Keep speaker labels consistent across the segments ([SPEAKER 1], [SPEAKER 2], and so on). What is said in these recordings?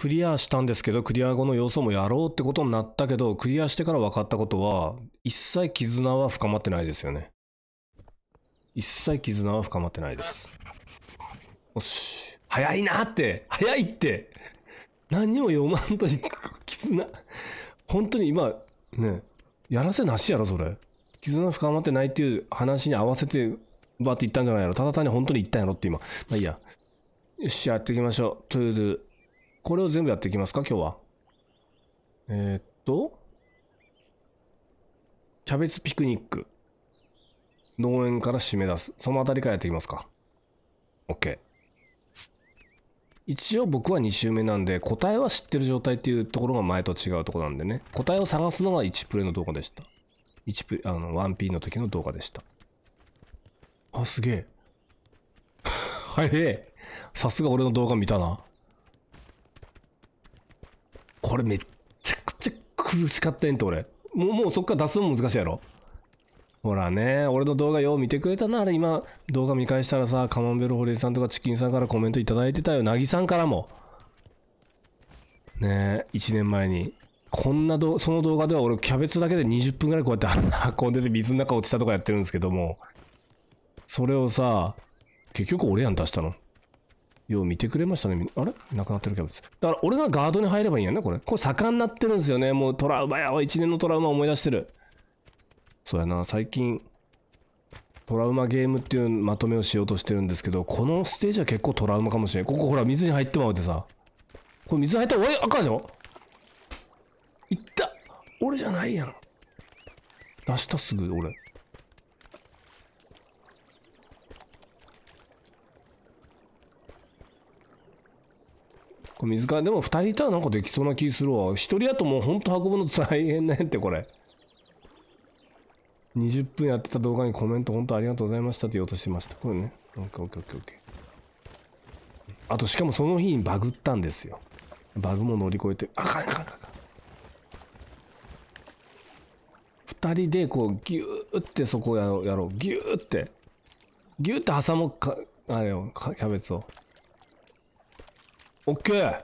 [SPEAKER 1] クリアしたんですけど、クリア後の要素もやろうってことになったけど、クリアしてから分かったことは、一切絆は深まってないですよね。一切絆は深まってないです。よし。早いなって早いって何にも読まんとに絆。本当に今、ね、やらせなしやろ、それ。絆深まってないっていう話に合わせて、バーって言ったんじゃないやろ。ただ単に本当に言ったんやろって今。まあいいや。よし、やっていきましょう。 To Do。これを全部やっていきますか、今日は。えー、っと、キャベツピクニック。農園から締め出す。そのあたりからやっていきますか。OK。一応僕は2周目なんで、答えは知ってる状態っていうところが前と違うところなんでね。答えを探すのが1プレイの動画でした。1プレイ、あの、1P の時の動画でした。あ、すげえ。はいえ。さすが俺の動画見たな。これめっちゃくちゃ苦しかったやんと俺。もう、もうそっから出すの難しいやろ。ほらね、俺の動画よう見てくれたな、あれ今、動画見返したらさ、カマンベル堀江さんとかチキンさんからコメントいただいてたよ。なぎさんからも。ねえ、1年前に。こんなど、その動画では俺キャベツだけで20分ぐらいこうやって運んでて水の中落ちたとかやってるんですけども、それをさ、結局俺やん出したの。よう見てくれましたね。あれ？なくなってるキャベツ。だから俺がガードに入ればいいんやね、これ。これ盛んなってるんですよね。もうトラウマやわ。1年のトラウマ思い出してる。そうやな、最近、トラウマゲームっていうまとめをしようとしてるんですけど、このステージは結構トラウマかもしれん。ここほら、水に入ってまうてさ。これ水入ったら、おい、あかんよいった俺じゃないやん。出したすぐ、俺。これ水から、でも2人いたらなんかできそうな気するわ。1人やともうほんと運ぶの大変なんって、これ。20分やってた動画にコメント本当ありがとうございましたって言おうとしてました。これね。オッケーオッケー。あとしかもその日にバグったんですよ。バグも乗り越えて、あかんあかんあかん。二人でこうギューってそこをやろう、やろう。ギューって。ギューって挟もうか、あれよ、キャベツを。オッケーオッ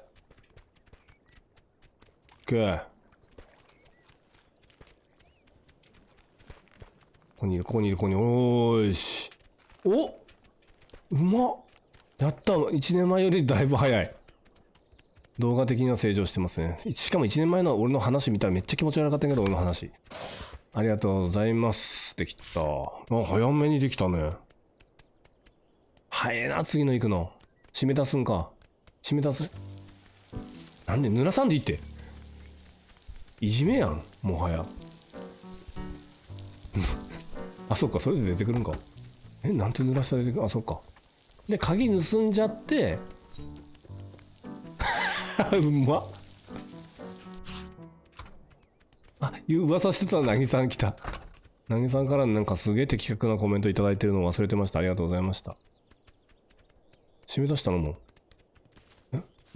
[SPEAKER 1] ケー。ここにいる、ここにいる、ここにいる。おーし。おうまっやった !1 年前よりだいぶ早い。動画的には成長してますね。しかも1年前の俺の話見たらめっちゃ気持ち悪かったけど、俺の話。ありがとうございます。できた。あ、早めにできたね。早えな、次の行くの。締め出すんか。締め出すなんで濡らさんでいいって。いじめやん、もはや。あ、そっか、それで出てくるんか。え、なんて濡らしたら出てくる？あ、そっか。で、鍵盗んじゃって、うまっ。あ、いう噂してたなぎさん来た。なぎさんからなんかすげえ的確なコメントいただいてるのを忘れてました。ありがとうございました。締め出したのもう。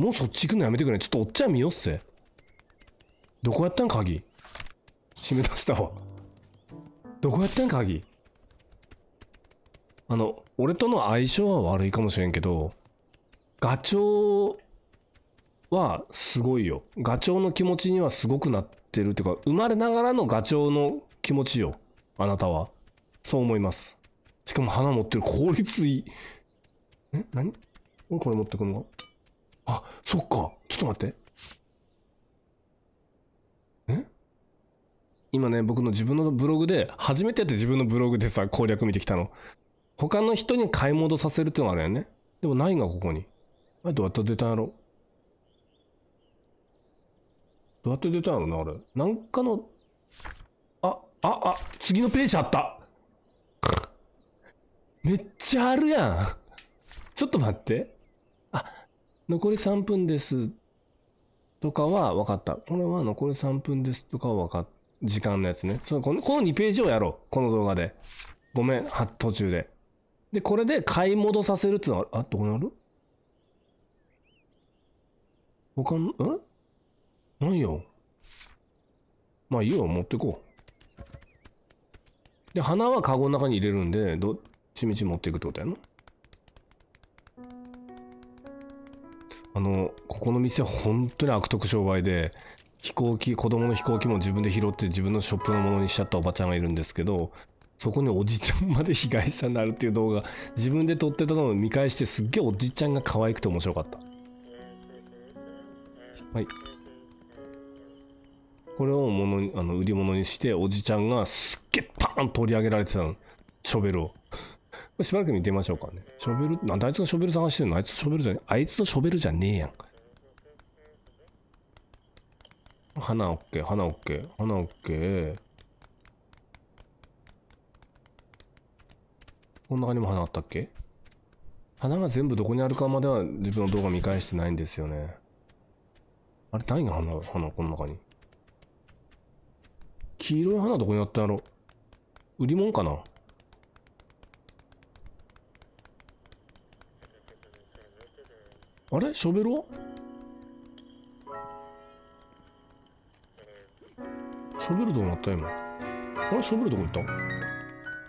[SPEAKER 1] もうそっち行くのやめてくれ。ちょっとおっちゃん見よっせ。どこやったん鍵？締め出したわ。どこやったん鍵？あの、俺との相性は悪いかもしれんけど、ガチョウはすごいよ。ガチョウの気持ちにはすごくなってるっていうか、生まれながらのガチョウの気持ちよ。あなたは。そう思います。しかも花持ってる効率いい。え？何？これ持ってくんのあ、そっか。ちょっと待って。え？今ね、僕の自分のブログで、初めてやって自分のブログでさ、攻略見てきたの。他の人に買い戻させるっていうのがあるよね。でもないんが、ここに。あれどうやって出たんやろ？どうやって出たんやろな、あれ。なんかの、あ、あ、あ、次のページあっためっちゃあるやんちょっと待って。残り3分です。とかは分かった。これは残り3分ですとかは分かった時間のやつね。そのこのこの2ページをやろう。この動画で。ごめん、は途中で。で、これで買い戻させるっていうのは、あ、どこにある？他の、え？ないよ。まあいいよ、持ってこう。で、花はカゴの中に入れるんで、どっちみち持っていくってことやな。あのここの店は本当に悪徳商売で飛行機子供の飛行機も自分で拾って自分のショップのものにしちゃったおばちゃんがいるんですけどそこにおじちゃんまで被害者になるっていう動画自分で撮ってたのを見返してすっげえおじちゃんが可愛くて面白かった。はい。これを物にあの売り物にしておじちゃんがすっげえパーン取り上げられてたの。ショベルを。しばらく見てみましょうかね。ショベルなんであいつがショベル探してんの？あいつショベルじゃね？あいつのショベルじゃねえやん。花オッケー花オッケー花オッケーこん中にも花あったっけ？花が全部どこにあるかまでは自分の動画見返してないんですよね。あれ何が花花この中に。黄色い花どこにあったやろ？売り物かな？あれ？ショベルはショベルどうなった今。あれ？ショベルどこ行っ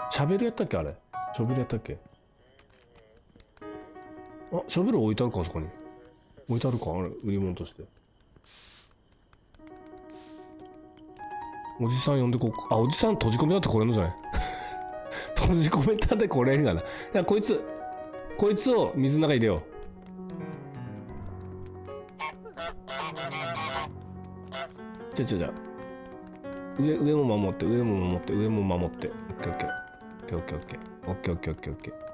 [SPEAKER 1] た？シャベルやったっけあれ？ショベルやったっけ？あショベル置いてあるかあそこに。置いてあるか？あれ？売り物として。おじさん呼んでこうか。あおじさん閉じ込めだってこれのじゃない？閉じ込めたってこれんがな。いやこいつ。こいつを水の中に入れよう。じゃじゃじゃ上上も守って上も守って上も守って。オッケーオッケー。オッケーオッケー。オッケーオッケーオッケーオッケー。オッケー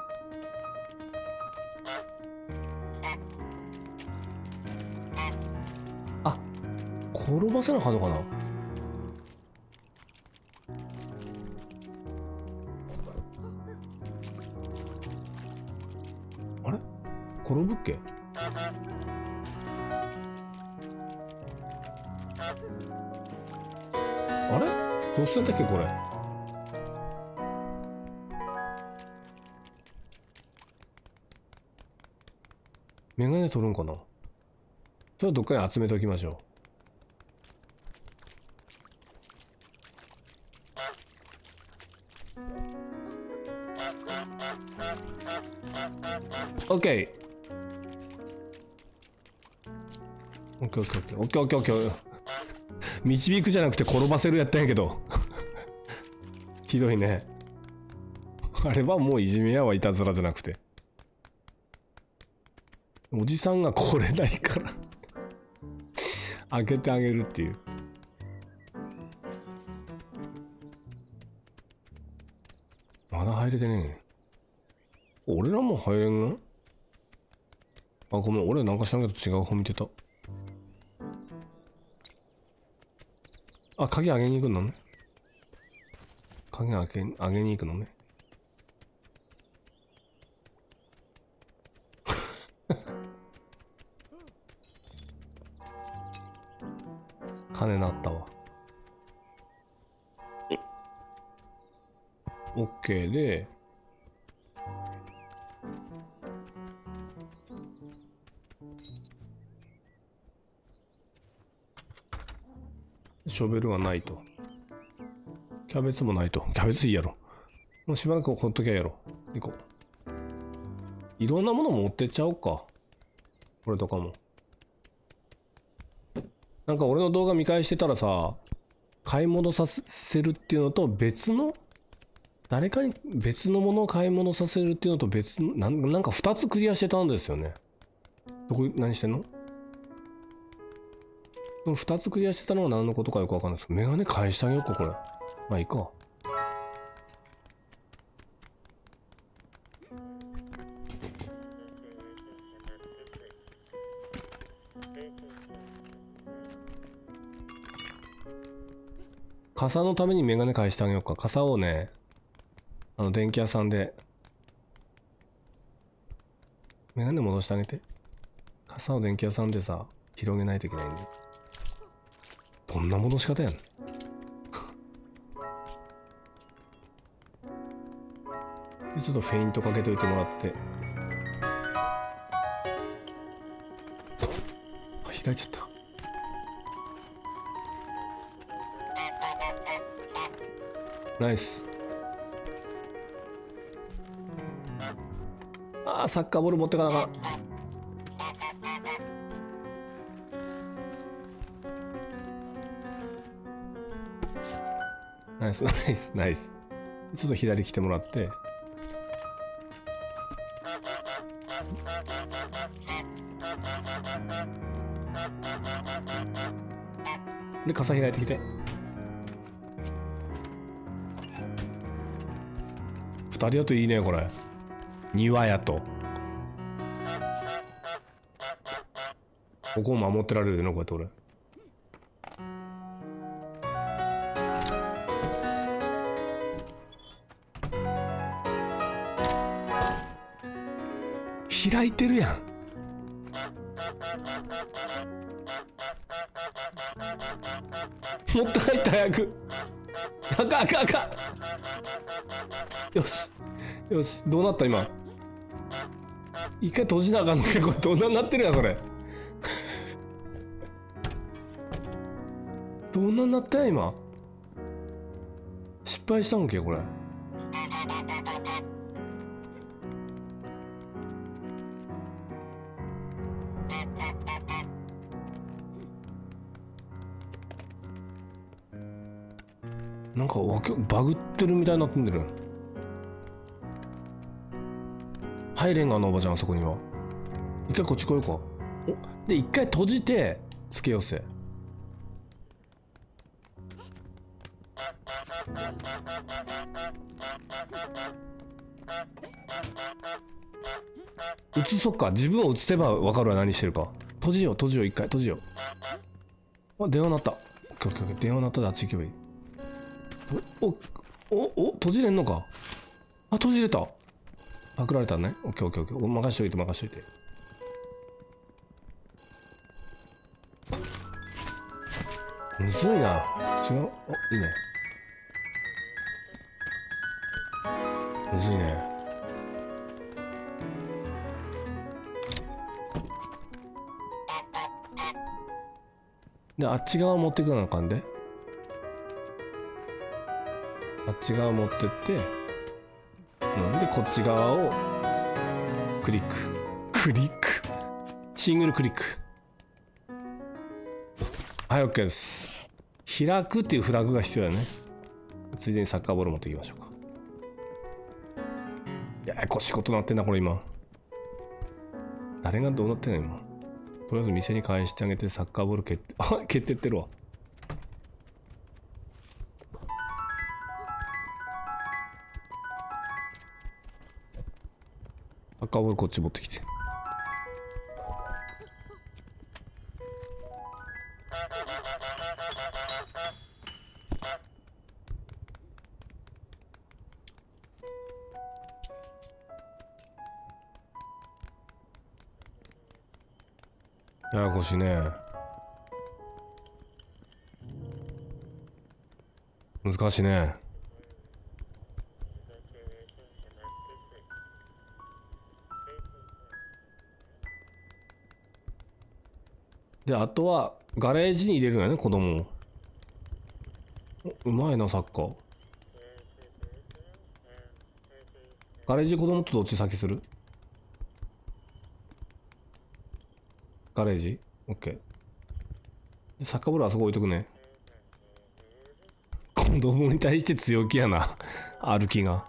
[SPEAKER 1] あ転ばせなかんのかな？あれ？転ぶっけ？どうしたっけこれメガネ取るんかな？それはどっかに集めておきましょう。オッケー。オッケーオッケーオッケーオッケーオッケーオッケー。導くじゃなくて転ばせるやったんやけどひどいね。あれはもういじめやはいたずらじゃなくて。おじさんが来れないから。開けてあげるっていう。まだ入れてねえ。俺らも入れんの？あごめん。俺なんか知らんけど違う方見てた。あ、鍵あげに行くのね。鍵あげ、あげに行くのね。金なったわ。オッケーで、ショベルはないと。ャベツもないと。キャベツいいやろ。もうしばらくほっときゃやろ。行こう。いろんなもの持ってっちゃおうか。これとかも。なんか俺の動画見返してたらさ、買い物させるっていうのと別の誰かに別のものを買い物させるっていうのと別の、なんか2つクリアしてたんですよね。どこ、何してんの？この2つクリアしてたのは何のことかよくわかんないですけど、メガネ返してあげようか、これ。まあいいか。傘のためにメガネ返してあげようか。傘をね、あの、電気屋さんで、メガネ戻してあげて。傘を電気屋さんでさ、広げないといけないんで。どんな戻し方やん。ちょっとフェイントかけといてもらって。あ開いちゃった。ナイス。あーサッカーボール持ってかなかナイスナイスナイス。ちょっと左来てもらって。で傘開いてきて。二人だといいねこれ。庭やと。ここを守ってられるでなこうやって俺。開いてるやん。もっと入った早く。あかあかあかよし。よし。どうなった今？一回閉じなあかんのか。これどんなになってるやそれ。どんなになったや今？失敗したんけこれ。なんかわけバグってるみたいになってんだよ入れんがあのおばちゃんあそこには。一回こっち来ようか。おで一回閉じてつけ寄せ映そっか。自分を映せば分かるわ何してるか。閉じよう閉じよう一回閉じよう。あ電話鳴った。電話鳴ったであっち行けばいい。おおお閉じれんのか？あ閉じれた。パクられたね。オッケーオッケーオッケーお任しといて任しといて。むずいな。違う。おいいね。むずいね。であっち側持ってくなあかんで。あっち側持ってって、うん、でこっち側をクリック。クリック？シングルクリック。はい OK です。開くっていうフラグが必要だよね。ついでにサッカーボール持っていきましょうか。ややこしいことなってんなこれ今。誰がどうなってんの今。とりあえず店に返してあげてサッカーボール蹴ってあ蹴ってってるわサッカーボールこっち持ってきて。ややこしいね。難しいね。であとはガレージに入れるんやね子供を。うまいなサッカー。ガレージ子供とどっち先する？ガレージ？オッケー。サッカーボールあそこ置いとくね。子供に対して強気やな歩きが。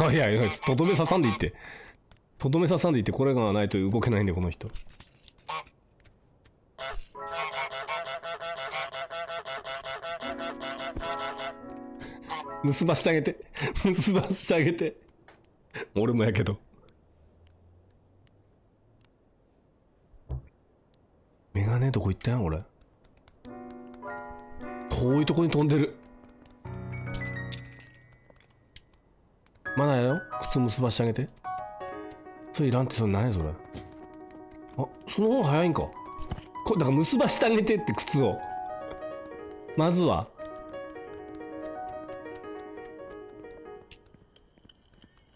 [SPEAKER 1] いやいやとどめ刺さんでいって。とどめ刺さんでいてこれがないと動けないんでこの人。結ばしてあげて。結ばしてあげて。俺もやけど。メガネどこ行ったやん俺。遠いとこに飛んでる。まだやよ。靴結ばしてあげて。それいらんってそれ何やそれ？あその方が早いんか。これだから結ばしてあげてって靴を。まずは。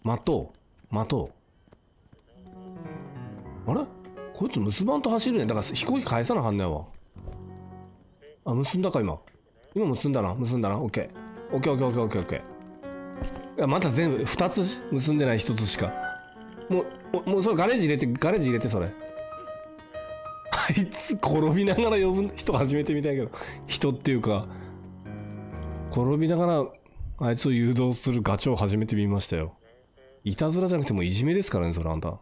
[SPEAKER 1] 待とう。待とう。あれ？こいつ結ばんと走るねだから飛行機返さなあかんねんわ。あ結んだか今。今結んだな。結んだな。オッケー。オッケーオッケーオッケーオッケーオッケー。いやまた全部2つ結んでない1つしか。もうもうそれガレージ入れてガレージ入れてそれ。あいつ転びながら呼ぶ人初めて見たいけど。人っていうか転びながらあいつを誘導するガチョウ初めて見ましたよ。いたずらじゃなくてもういじめですからねそれあんた。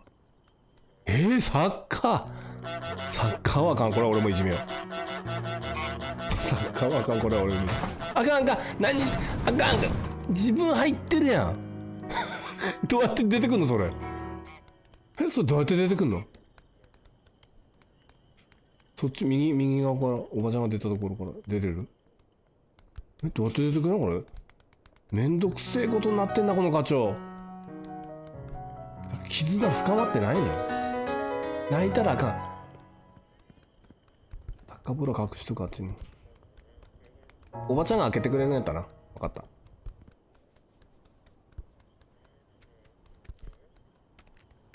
[SPEAKER 1] えー、サッカー。サッカーはあかん。これは俺もいじめよう。サッカーはあかん。これは俺もあかんか何してあかん。か自分入ってるやん。どうやって出てくんのそれ。えそれどうやって出てくんの？そっち右右側からおばちゃんが出たところから出れる？えどうやって出てくるのこれ？めんどくせえことになってんなこの課長。絆深まってないの泣いたらあかん。高風呂隠しとくあっちに。おばちゃんが開けてくれるんやったな。分かった。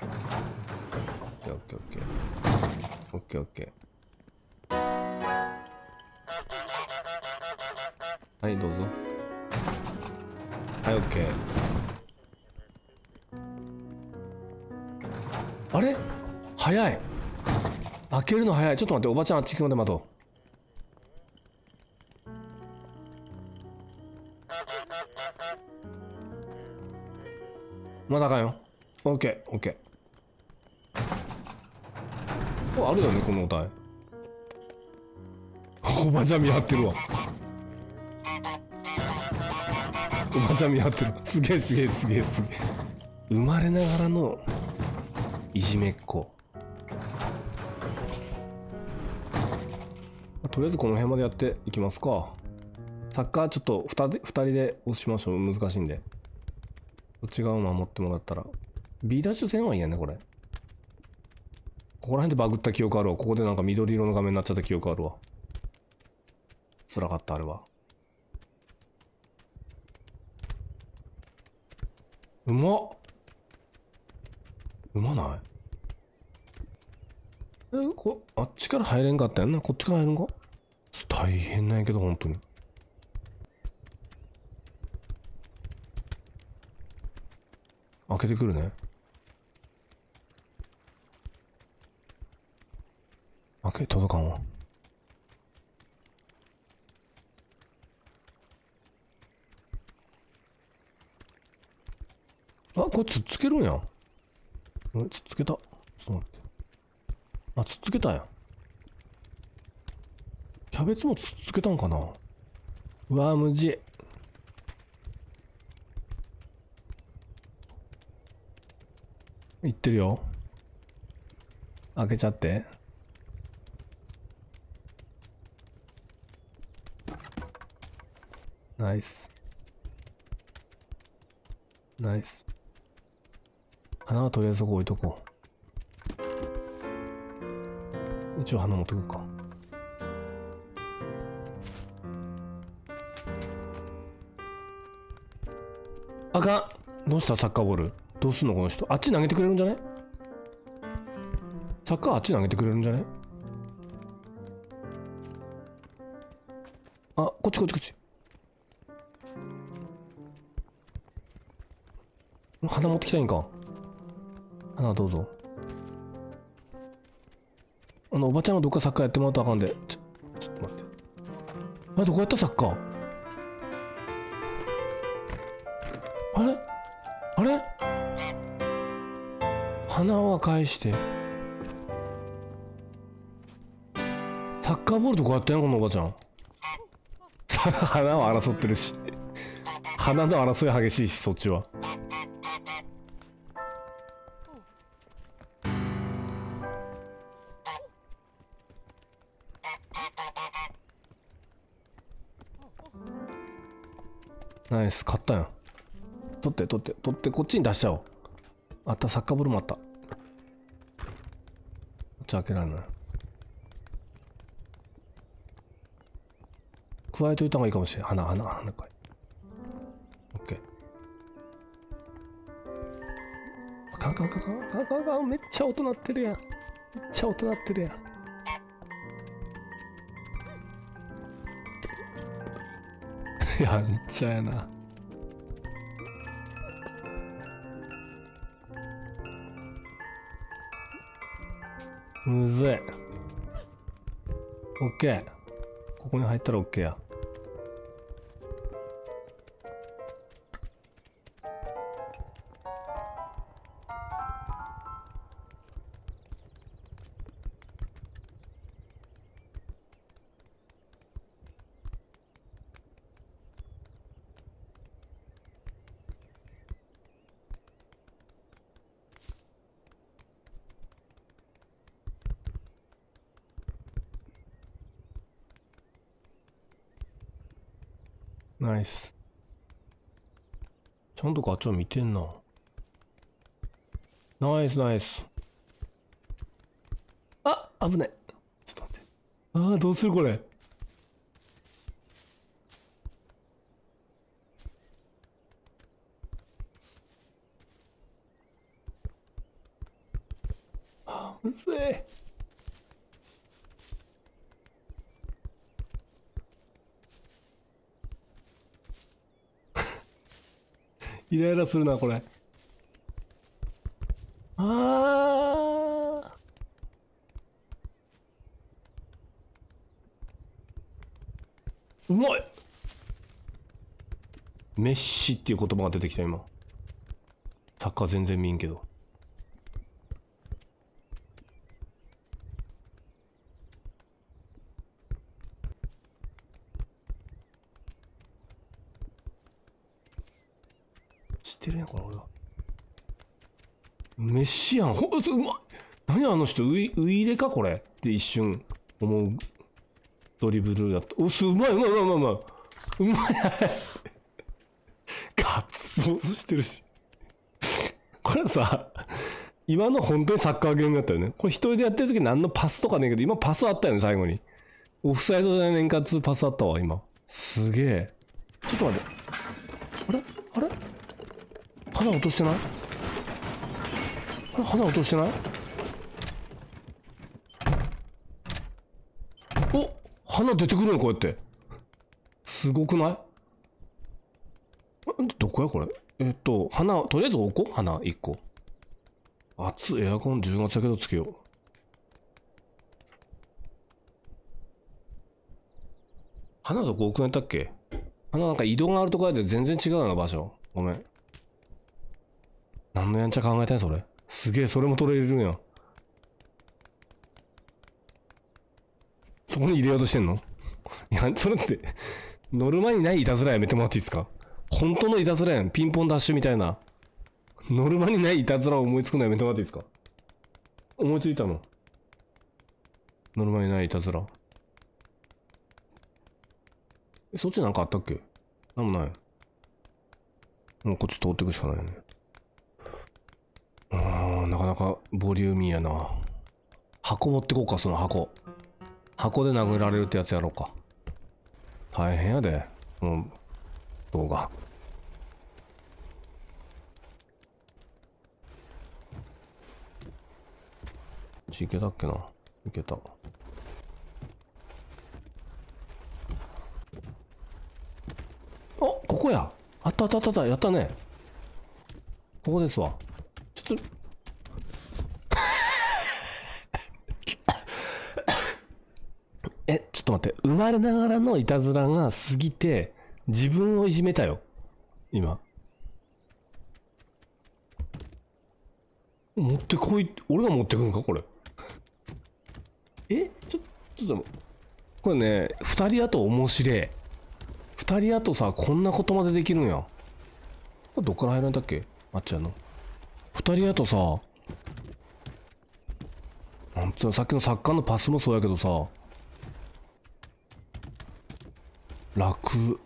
[SPEAKER 1] オッケーオッケー。オッケーオッケー。はいどうぞ。はいオッケー。あれ？早い。開けるの早い。ちょっと待っておばちゃんあっち行くまで待とう。まだかよ。オッケーオッケー。ああるよねこのお題。おばちゃん見張ってるわ。おばちゃん見張ってる。すげえすげえすげえすげえ。生まれながらのいじめっ子。とりあえずこの辺までやっていきますか。サッカーちょっと 2, 2人で押しましょう。難しいんで。こっち側を守ってもらったら。B ダッシュ戦はいいやねこれ。ここら辺でバグった記憶あるわ。ここでなんか緑色の画面になっちゃった記憶あるわ。辛かったあれは。うまっ。うまない？えこあっちから入れんかったやんな？こっちから入るんか？大変なんやけど本当に。開けてくるね。開け届かんわ。あこれつっつけるんや。んつっつけた。ちょっと待って。あつっつけたや。んキャベツもつっつけたんかな。うわ無事いってるよ。開けちゃって。ナイスナイス花はとりあえずそこ置いとこう。一応花持ってくか。あかん。どうした？サッカーボール。どうすんの？この人。あっち投げてくれるんじゃねサッカーあっち投げてくれるんじゃねあこっちこっちこっち。きたいんか。花どうぞ。あのおばちゃんがどっかサッカーやってもらったらあかんで。ちょちょっと待って。あれどこやったサッカー？あれ？あれ？花は返して。サッカーボールどこやったん？やこのおばちゃん。花は争ってるし。花の争い激しいしそっちは。イス買ったやん取って取って取ってこっちに出しちゃおう。あったサッカーボールもあった。こっち開けられない。加えといた方がいいかもしれん。花花花かい。オッケー。あかんあかんあかんあかんあかんあかんめっちゃ音鳴ってるやん。めっちゃ音鳴ってるやん。やんちゃやな。むずい。オッケー。ここに入ったらオッケーや。ちゃんとガチャ見てんな。ナイスナイス。あ危ない。ちょっと待って。あーどうするこれあーむずいするなこれ。あー。うまい。メッシっていう言葉が出てきた今。サッカー全然見んけど知ってるやんこれ俺はメッシやんほうまい。何あの人ウイウイレかこれって一瞬思うドリブルやったおすうまいうまいうまいうまいうまい。ガッツポーズしてるし。これさ今の本当にサッカーゲームやったよね。これ一人でやってる時何のパスとかねえけど今パスあったよね最後に。オフサイドじゃねんかつパスあったわ今。すげえ。ちょっと待って。あれ？あれ？花落としてない？花落としてない？お花出てくるのこうやって。すごくない？どこやこれ？えっと花とりあえず置こう。花1個。暑い。エアコン10月だけどつけよう。花どこ置くんやったっけ？花なんか移動があるとこやで全然違うな場所。ごめん。何のやんちゃ考えたんそれ。すげえそれも取れるん。やそこに入れようとしてんの？いやそれってノルマにないいたずらやめてもらっていいですか？本当のいたずらやん。ピンポンダッシュみたいな。ノルマにないいたずらを思いつくのやめてもらっていいですか？思いついたの？ノルマにないいたずら。えそっちなんかあったっけ？なんもない。もうこっち通っていくしかないよね。あーなかなかボリューミーやな。箱持ってこうかその箱。箱で殴られるってやつやろうか。大変やでこの動画。ちいけたっけな？いけた。あここや。あったあったあったやったね。ここですわ。えちょっと待って。生まれながらのいたずらが過ぎて自分をいじめたよ。今。持ってこい俺が持ってくんかこれ。え？ちょちょっとこれね二人やと面白い。二人やとさこんなことまでできるんや。これどっから入るんだっけ？あっちやの。二人やとさなんつうのさっきのサッカーのパスもそうやけどさ楽。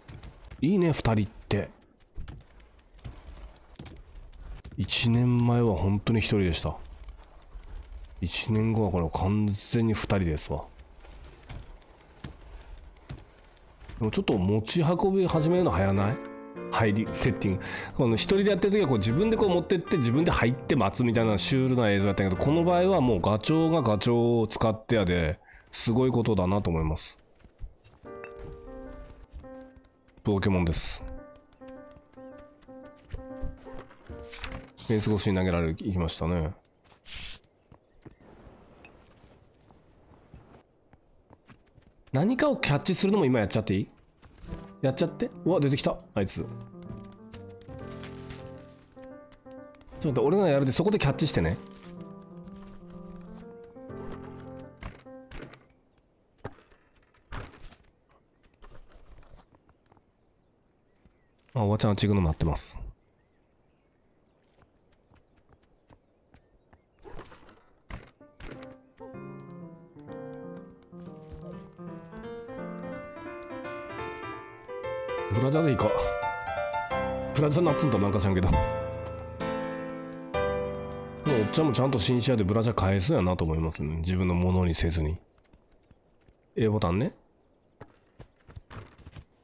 [SPEAKER 1] いいね二人って。1年前は本当に一人でした。1年後はこれ完全に2人ですわ。でもちょっと持ち運び始めるの早ない？入りセッティング。この一人でやってる時はこう自分でこう持ってって自分で入って待つみたいなシュールな映像やったけどこの場合はもうガチョウがガチョウを使ってやですごいことだなと思います。ポケモンです。フェンス越しに投げられいきましたね。何かをキャッチするのも今やっちゃっていい？やっちゃって？うわ出てきた。あいつ。ちょっと俺がやるでそこでキャッチしてね。あおばちゃんはちぐの待ってますラジャなっつんだなんか知らんけど。おっちゃんもちゃんと新車でブラジャー返すやなと思いますね。自分のものにせずに。A ボタンね。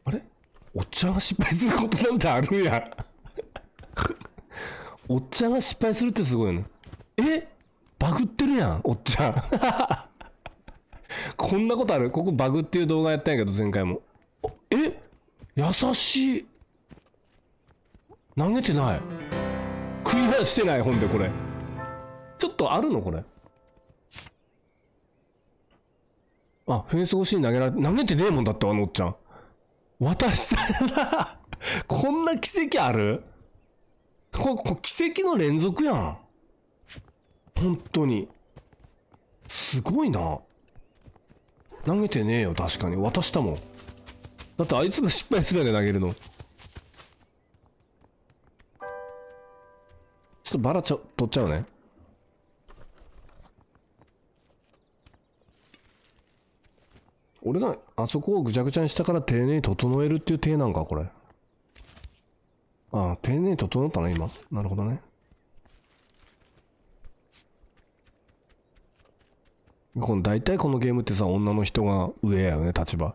[SPEAKER 1] あれ？おっちゃんが失敗することなんてあるんや。おっちゃんが失敗するってすごいね。え？バグってるやんおっちゃん。こんなことある？ここバグっていう動画やったんやけど前回も。え？優しい。投げてない。クリアしてないほんでこれ。ちょっとあるのこれ。あフェンス越しに投げられ投げてねえもんだってあのおっちゃん。渡したら こんな奇跡ある？ここ奇跡の連続やん。本当に。すごいな。投げてねえよ確かに。渡したもん。だってあいつが失敗するやで投げるの。ちょっとバラちょ取っちゃうね。俺があそこをぐちゃぐちゃにしたから丁寧に整えるっていう体なんかこれ。ああ丁寧に整ったな今。なるほどね。この大体このゲームってさ女の人が上やよね立場。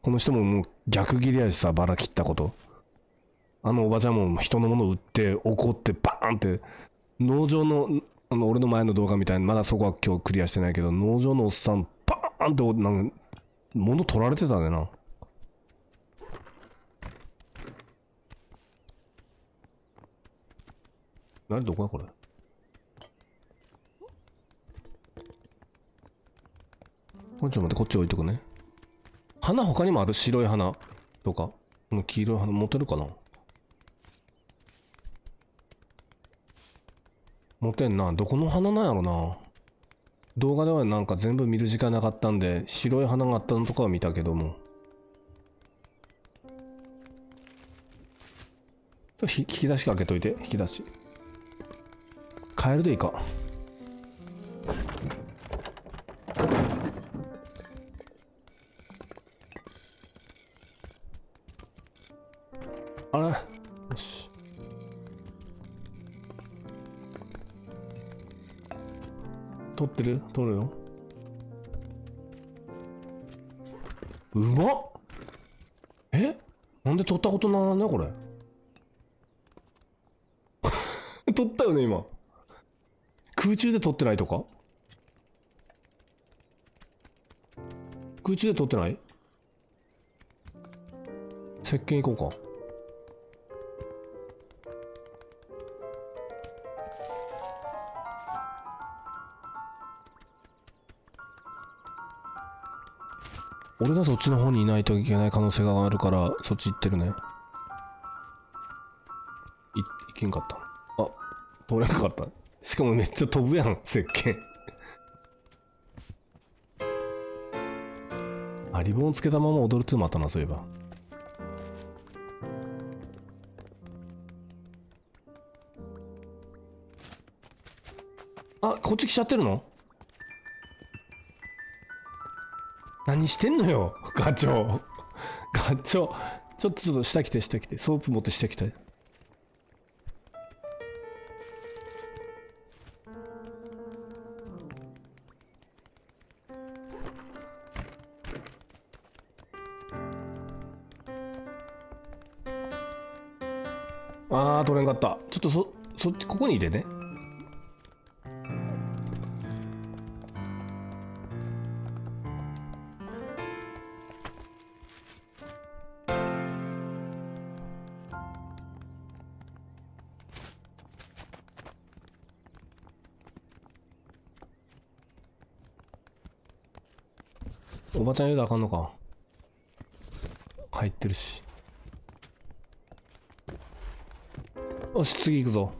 [SPEAKER 1] この人ももう逆ギレやしさバラ切ったこと。あのおばちゃんも人のもの売って怒ってバーンって農場のあの俺の前の動画みたい。にまだそこは今日クリアしてないけど農場のおっさんバーンってなんか物取られてたねな。何どこやこれこれ？ちょっと待ってこっち置いとくね。花他にもある？白い花とか？この黄色い花持てるかな？持てんな。どこの花なんやろな。動画ではなんか全部見る時間なかったんで白い花があったのとかは見たけども。引き出しかけといて。引き出し。カエルでいいか。あれ？取ってる？取るよ。うまっ。え？なんで取ったことなんねこれ。取ったよね今。空中で取ってないとか？空中で取ってない？石鹸行こうか。俺がそっちの方にいないといけない可能性があるからそっち行ってるね。いけんかった。あ通れなかった。しかもめっちゃ飛ぶやん石鹸。あリボンつけたまま踊るってのもあったなそういえば。あこっち来ちゃってるの？何してんのよガチョウガチョちょっとちょっと下来て下来て。ソープ持って下来て。あー取れんかった。ちょっとそそっちここにいて。ねばちゃん言うとあかんのか。入ってるし。よし次行くぞ。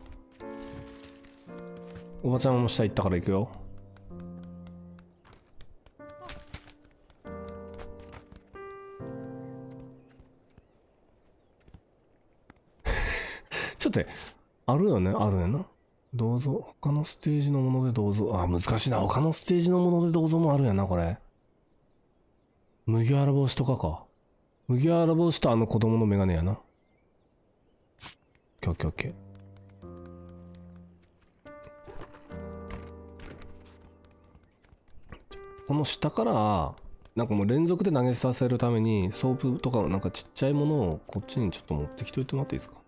[SPEAKER 1] おばちゃんも下行ったから行くよ。ちょっとあるよね。あるよなどうぞ。他のステージのものでどうぞ。あ難しいな。他のステージのものでどうぞもあるやなこれ。麦わら帽子とかか。麦わら帽子とあの子供のメガネやな。オッケーオッケーオッケー。この下からなんかもう連続で投げさせるためにソープとかなんかちっちゃいものをこっちにちょっと持ってきといてもらっていいですか？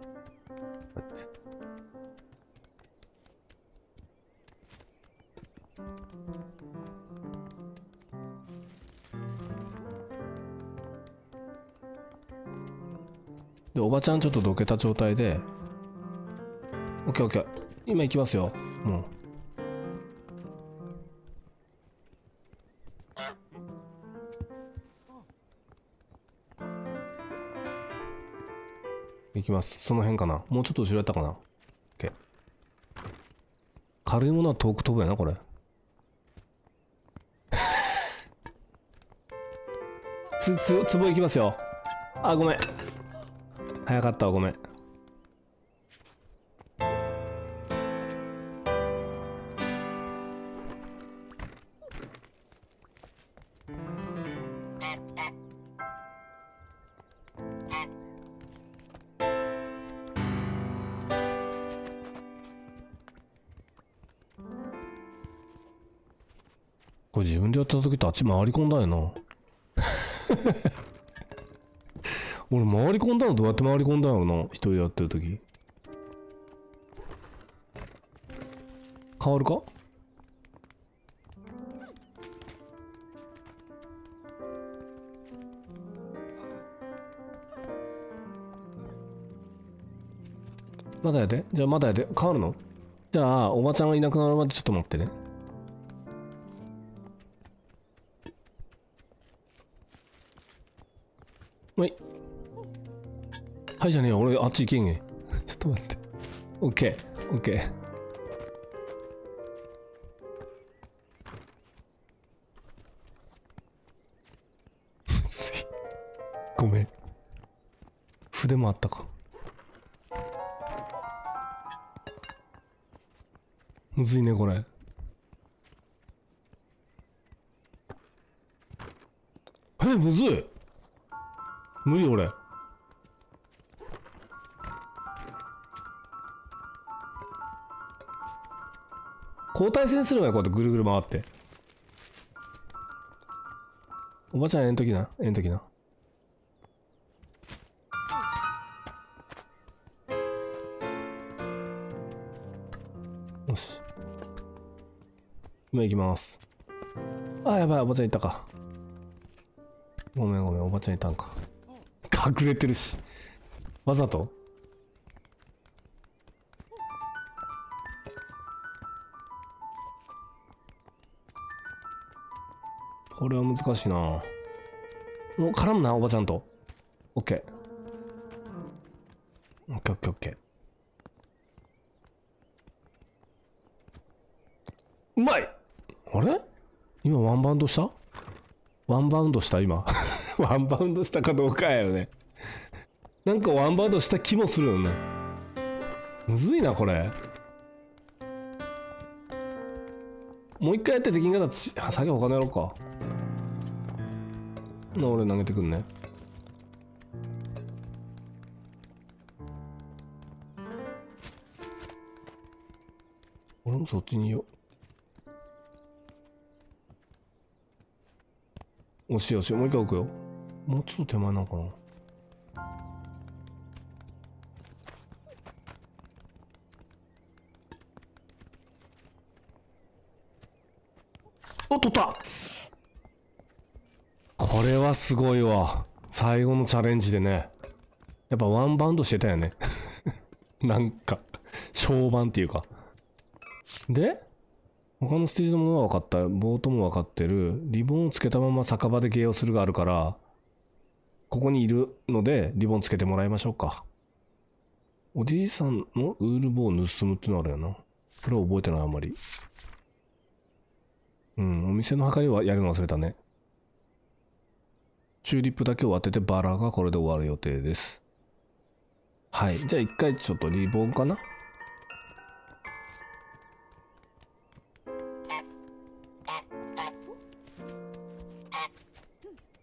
[SPEAKER 1] ばちゃんちょっとどけた状態でオッケーオッケー。今行きますよ。もう。行きます。その辺かな。もうちょっと後ろやったかな。オッケー。軽いものは遠く飛ぶやなこれ。つつつぼ行きますよ。あごめん。早かったわごめん。これ自分でやった時ってあっち回り込んだよな。俺回り込んだのどうやって回り込んだの？な一人でやってる時。変わるか？まだやで。じゃあまだやで。変わるの？じゃあおばちゃんがいなくなるまでちょっと待ってね。はいじゃねえよ。俺あっち行けんげ。ちょっと待って。オッケー。オッケー。むずいごめん。筆もあったか。むずいねこれ。えむずい。無理俺。交代戦するのよこうやってぐるぐる回って。おばちゃんえんときな。えんときな。よし。今行きます。あやばいおばちゃんいったか。ごめんごめんおばちゃんいたんか。隠れてるし。わざと？これは難しいな。もう絡むなおばちゃんと。オッケー。オッケーオッケーオッケー。うまい！あれ？今ワンバウンドした？ワンバウンドした？今。ワンバウンドしたかどうかやよね。なんかワンバウンドした気もするよね。むずいなこれ。もう一回やってできんかったら先他のやろうか。俺投げてくんね俺もそっちにいよう。押しよし、もう一回置くよ。もうちょっと手前なのかな。お、取ったこれはすごいわ。最後のチャレンジでね。やっぱワンバウンドしてたよね。なんか、小盤っていうか。で他のステージのものは分かった。ボートも分かってる。リボンをつけたまま酒場で芸をするがあるから、ここにいるので、リボンつけてもらいましょうか。おじいさんのウールボーを盗むってのあるよな。それは覚えてない、あんまり。うん、お店の計りはやるの忘れたね。チューリップだけを当ててバラがこれで終わる予定です。はい。じゃあ一回ちょっとリボンかな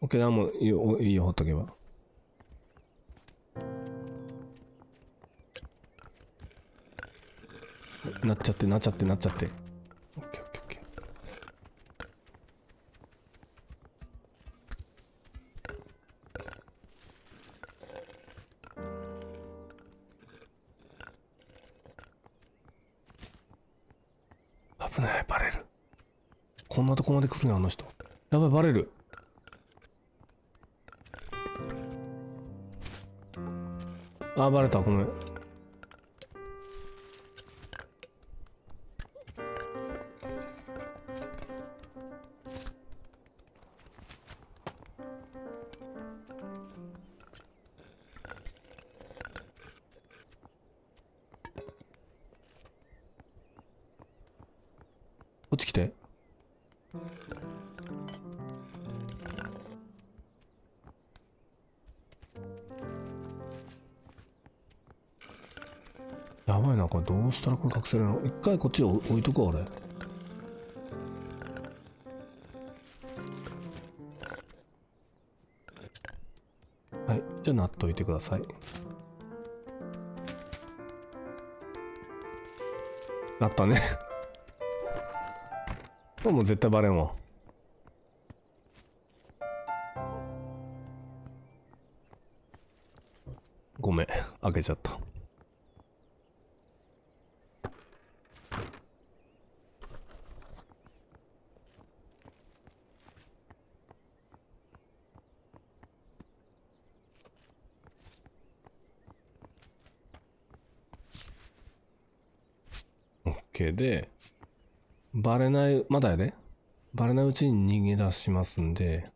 [SPEAKER 1] OK な、もういいよ、いいよ、ほっとけば。なっちゃって、なっちゃって、なっちゃって。ここまで来るね、あの人。やばい、バレる。あ、バレた、ごめん。これどうしたらこれ隠せるの一回こっち置置いとくわ、俺。はい、じゃあなっといてください。なったね。もう絶対バレんわ。ごめん、開けちゃった。OK で、バレない、まだやで。バレないうちに逃げ出しますんで。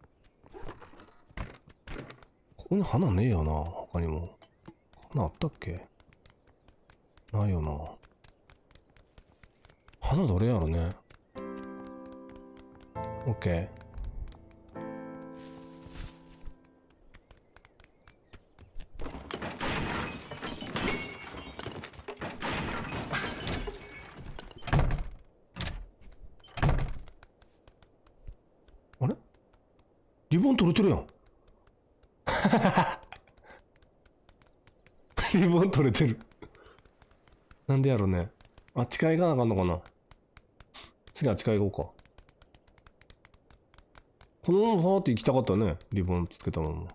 [SPEAKER 1] ここに花ねえよな、他にも。花あったっけ？ないよな。花どれやろね。オッケ。ーリボン取れてるやん。リボン取れてる。なんでやろね。あっちから行かなあかんのかな。次あっちから行こうか。このままさーって行きたかったね。リボンつけたまま。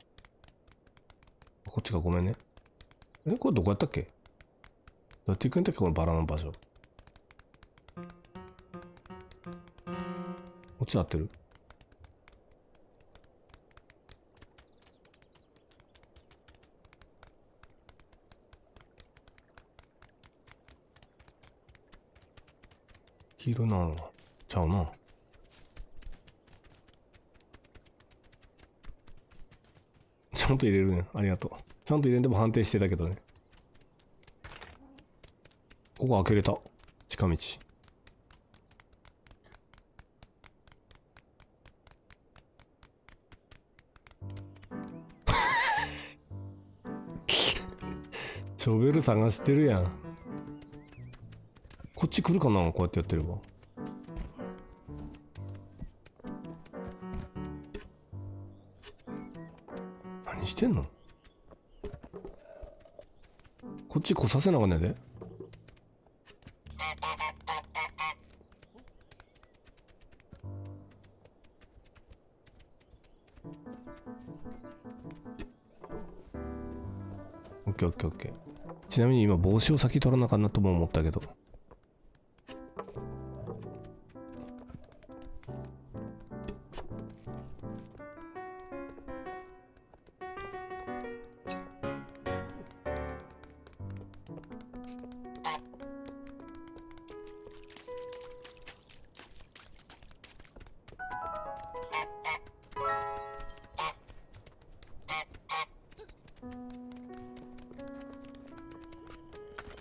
[SPEAKER 1] こっちがごめんね。え、これどこやったっけ？どうやって行くんだっけ？このバラの場所。こっち合ってる？黄色なのちゃうな。ちゃんと入れるね。ありがとう。ちゃんと入れんでも判定してたけどね。ここ開けれた。近道。ショベル探してるやん。こっち来るかなこうやってやってれば。何してんの？こっち来させなあかんねで。オッケーオッケーオッケー。ちなみに今帽子を先取らなあかんなとも思ったけど。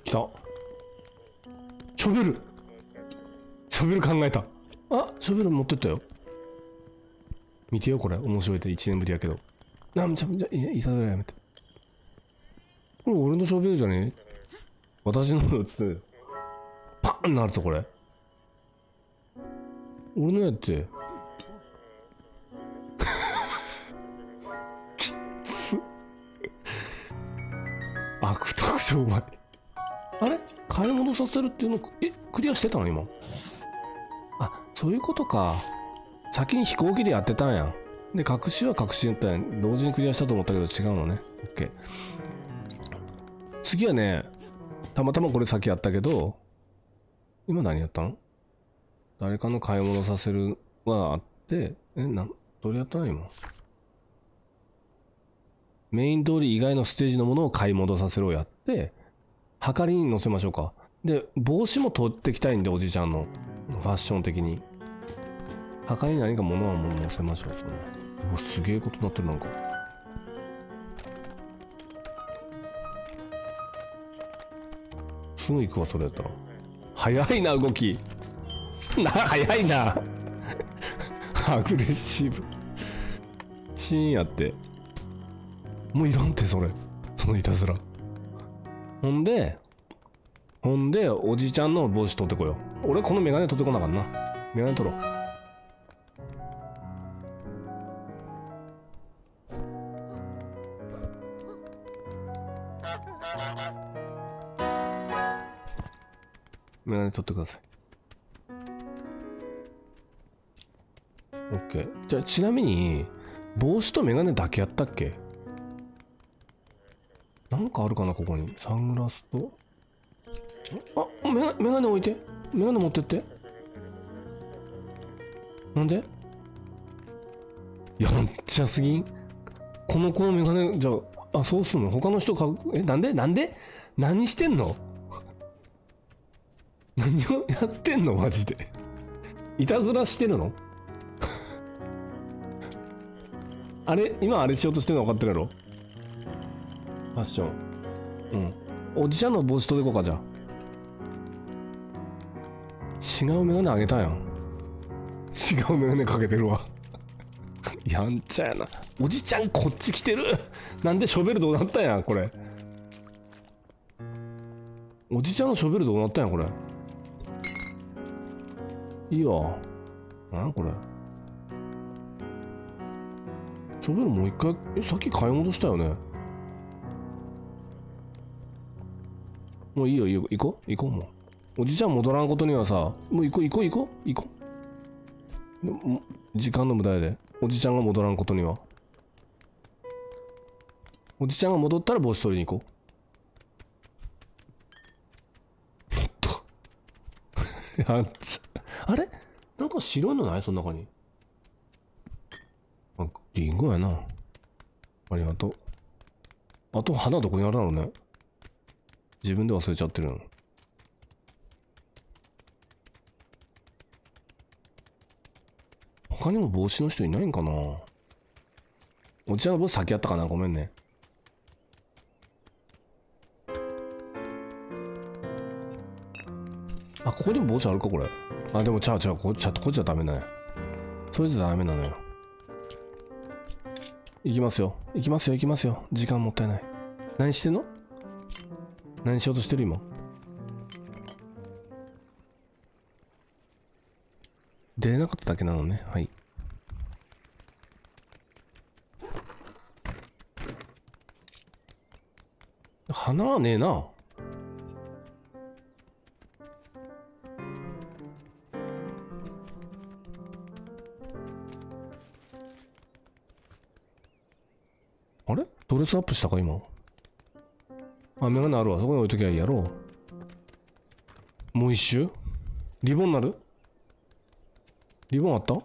[SPEAKER 1] 来た。ショベル。ショベル考えた。あショベル持ってったよ。見てよこれ。面白いって。1年ぶりやけど。なんじゃじゃいさずらやめて。これ俺のショベルじゃねえ？私のやつパンなるぞこれ。俺のやって きっつ。悪徳商売。あれ？買い物させるっていうの？え？クリアしてたの今？あそういうことか。先に飛行機でやってたんや。で隠しは隠しやったんや。同時にクリアしたと思ったけど違うのね。OK 次はねたまたまこれ先やったけど今何やったの誰かの買い物させるはあってえなどれやったの今？メイン通り以外のステージのものを買い戻させろやって。はかりに乗せましょうか。で帽子も取ってきたいんでおじちゃんの。ファッション的に。はかりに何か物はもう乗せましょうそれ。うわすげえことになってるなんか。すぐ行くわそれやったら。早いな動き。な早いな。アグレッシブ。チーンやって。もういらんってそれ。そのいたずら。ほんでほんでおじちゃんの帽子取ってこよう。俺このメガネ取ってこなあかんな。メガネ取ろう。メガネ取ってください。OK じゃあちなみに帽子とメガネだけやったっけ？なんかあるかなここに。サングラスと。あメガメガネ置いて。メガネ持ってって。なんで？やんちゃすぎん。この子のメガネじゃああそうすんの？他の人買う？えなんで？なんで？何してんの？何をやってんの？マジで。いたずらしてるの？あれ？今あれしようとしてるの分かってるやろ？ファッションうん。おじちゃんの帽子取ってこうかじゃあ違うメガネあげたや。ん違うメガネかけてるわ。やんちゃやな。おじちゃんこっち来てる。なんでショベルどうなったんやこれ。おじちゃんのショベルどうなったんやこれ。いいよなんこれ。ショベルもう一回えさっき買い戻したよねもういいよいいよ。行こう。行こうもう。おじちゃん戻らんことにはさもう行こう行こう行こう行こう。時間の無駄やで。おじちゃんが戻らんことには。おじちゃんが戻ったら帽子取りに行こう。もっと。やんちゃあれ？なんか白いのない？その中に。あリンゴやな。ありがとう。あと花どこにあるのね。自分で忘れちゃってるの。他にも帽子の人いないんかな？おじちの帽子先やったかな？ごめんね。あここにも帽子あるかこれ。あでもちゃうちゃうこちゃこっちはダメだね。それじゃダメなのよ。行きますよ。行きますよ行きますよ。時間もったいない。何してんの？何しようとしてる今？出れなかっただけなのね。はい。花はねえな。あれ？ドレスアップしたか今？あ、メガネあるわ。そこに置いときゃいいやろう。もう一周？リボンなる？リボンあった？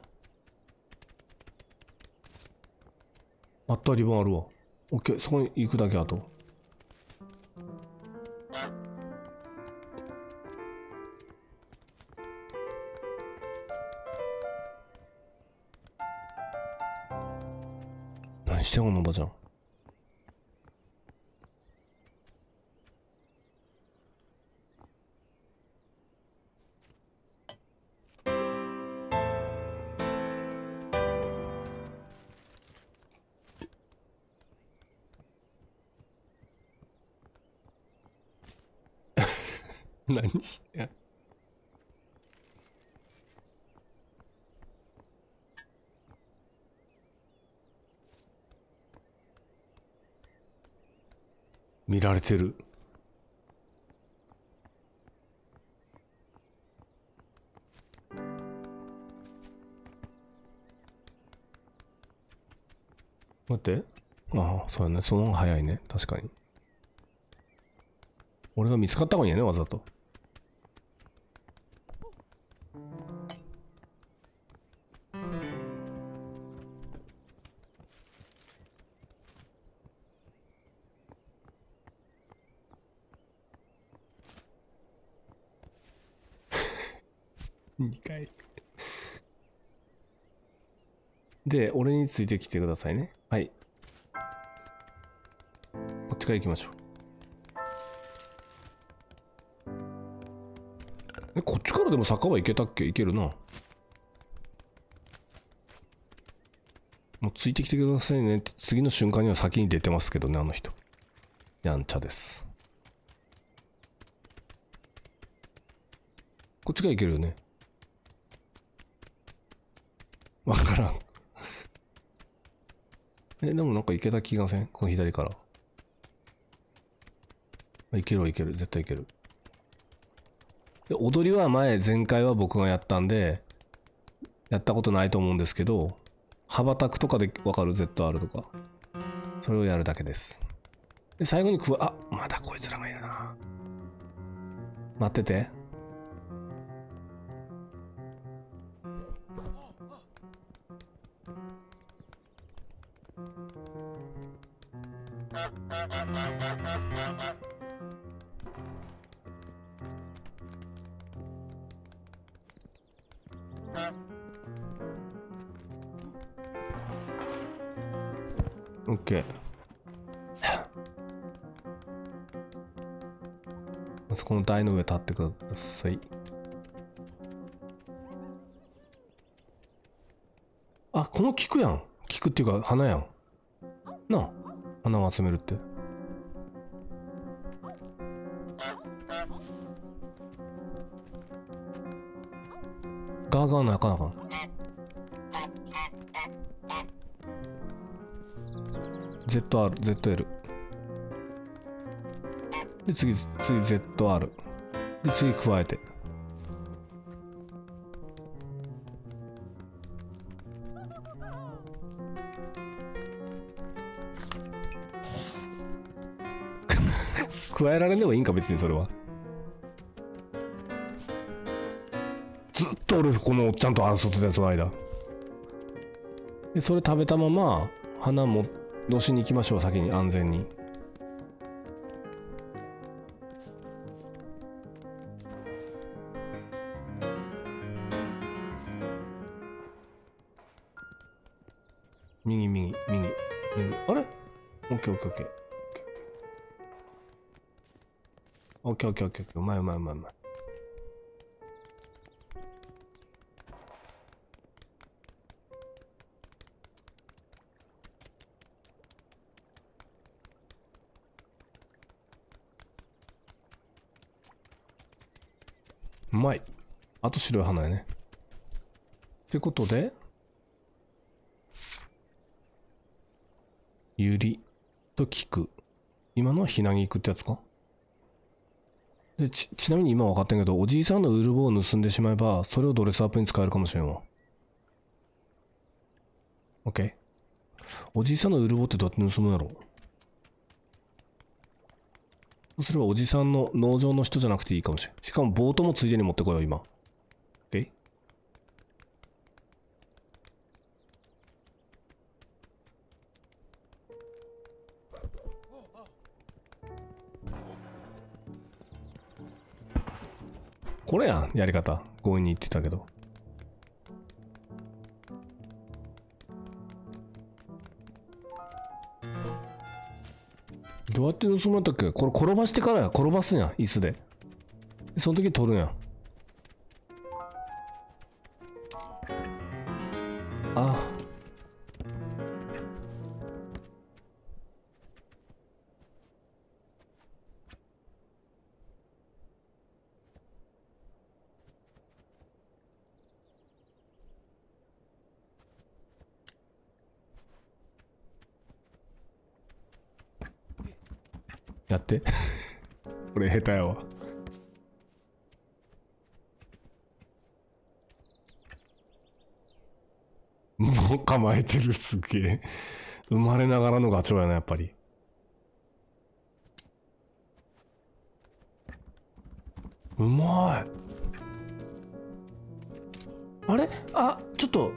[SPEAKER 1] あった、リボンあるわ。オッケー、そこに行くだけあと。何して。見られてる。待って。ああそうやね。その方が早いね。確かに。俺が見つかった方がいいよねわざと。についてきてくださいね。はい。こっちから行きましょう。えこっちからでも坂は行けたっけ？行けるな。もうついてきてくださいね。って次の瞬間には先に出てますけどねあの人。やんちゃです。こっちから行けるよね。わからんえ、でもなんか行けた気がせん？この左から。いけるいける。絶対いける。で、踊りは前、前回は僕がやったんで、やったことないと思うんですけど、羽ばたくとかでわかる ?ZR とか。それをやるだけです。で、最後にくわ、あ、まだこいつらがいるな。待ってて。あ、この菊やん。菊っていうか花やん。なあ、花を集めるって。ガーガーのやかなかん。ZR、ZL。で、次、次 ZR。で、次加えて。加えられんでもいいんか、別にそれは。ずっと俺、このおっちゃんと争ってたその間。で、それ食べたまま、花も、のしに行きましょう、先に、安全に。ケーオッケーオッケー。うまいうまいうまいうまい。うまい。あと白い花やね。ってことで、ゆりと菊。今のはひなぎくってやつか？でち、ちなみに今分かってんけど、おじいさんのウルボを盗んでしまえば、それをドレスアップに使えるかもしれんわ。OK? おじいさんのウルボってどうやって盗むんだろ？うそうすればおじさんの農場の人じゃなくていいかもしれん。しかもボートもついでに持ってこよう、今。これやん、やり方。強引に言ってたけど。どうやって盗まれたっけ？これ転ばしてからや。転ばすんや。椅子で。その時に取るんや。んって。これ下手やわ。もう構えてるすげえ。生まれながらのガチョウやな、やっぱり。うまい。あれ？あ、ちょっと、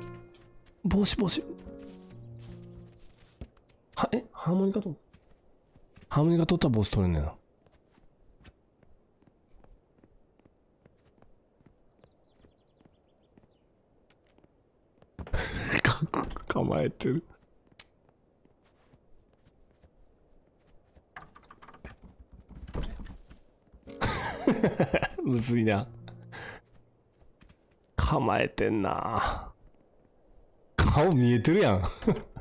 [SPEAKER 1] 帽子帽子。は、え？ハーモニカとハーモニカ取ったら帽子取れんねんな。か構えてる。むずいな。構えてんな。顔見えてるやん。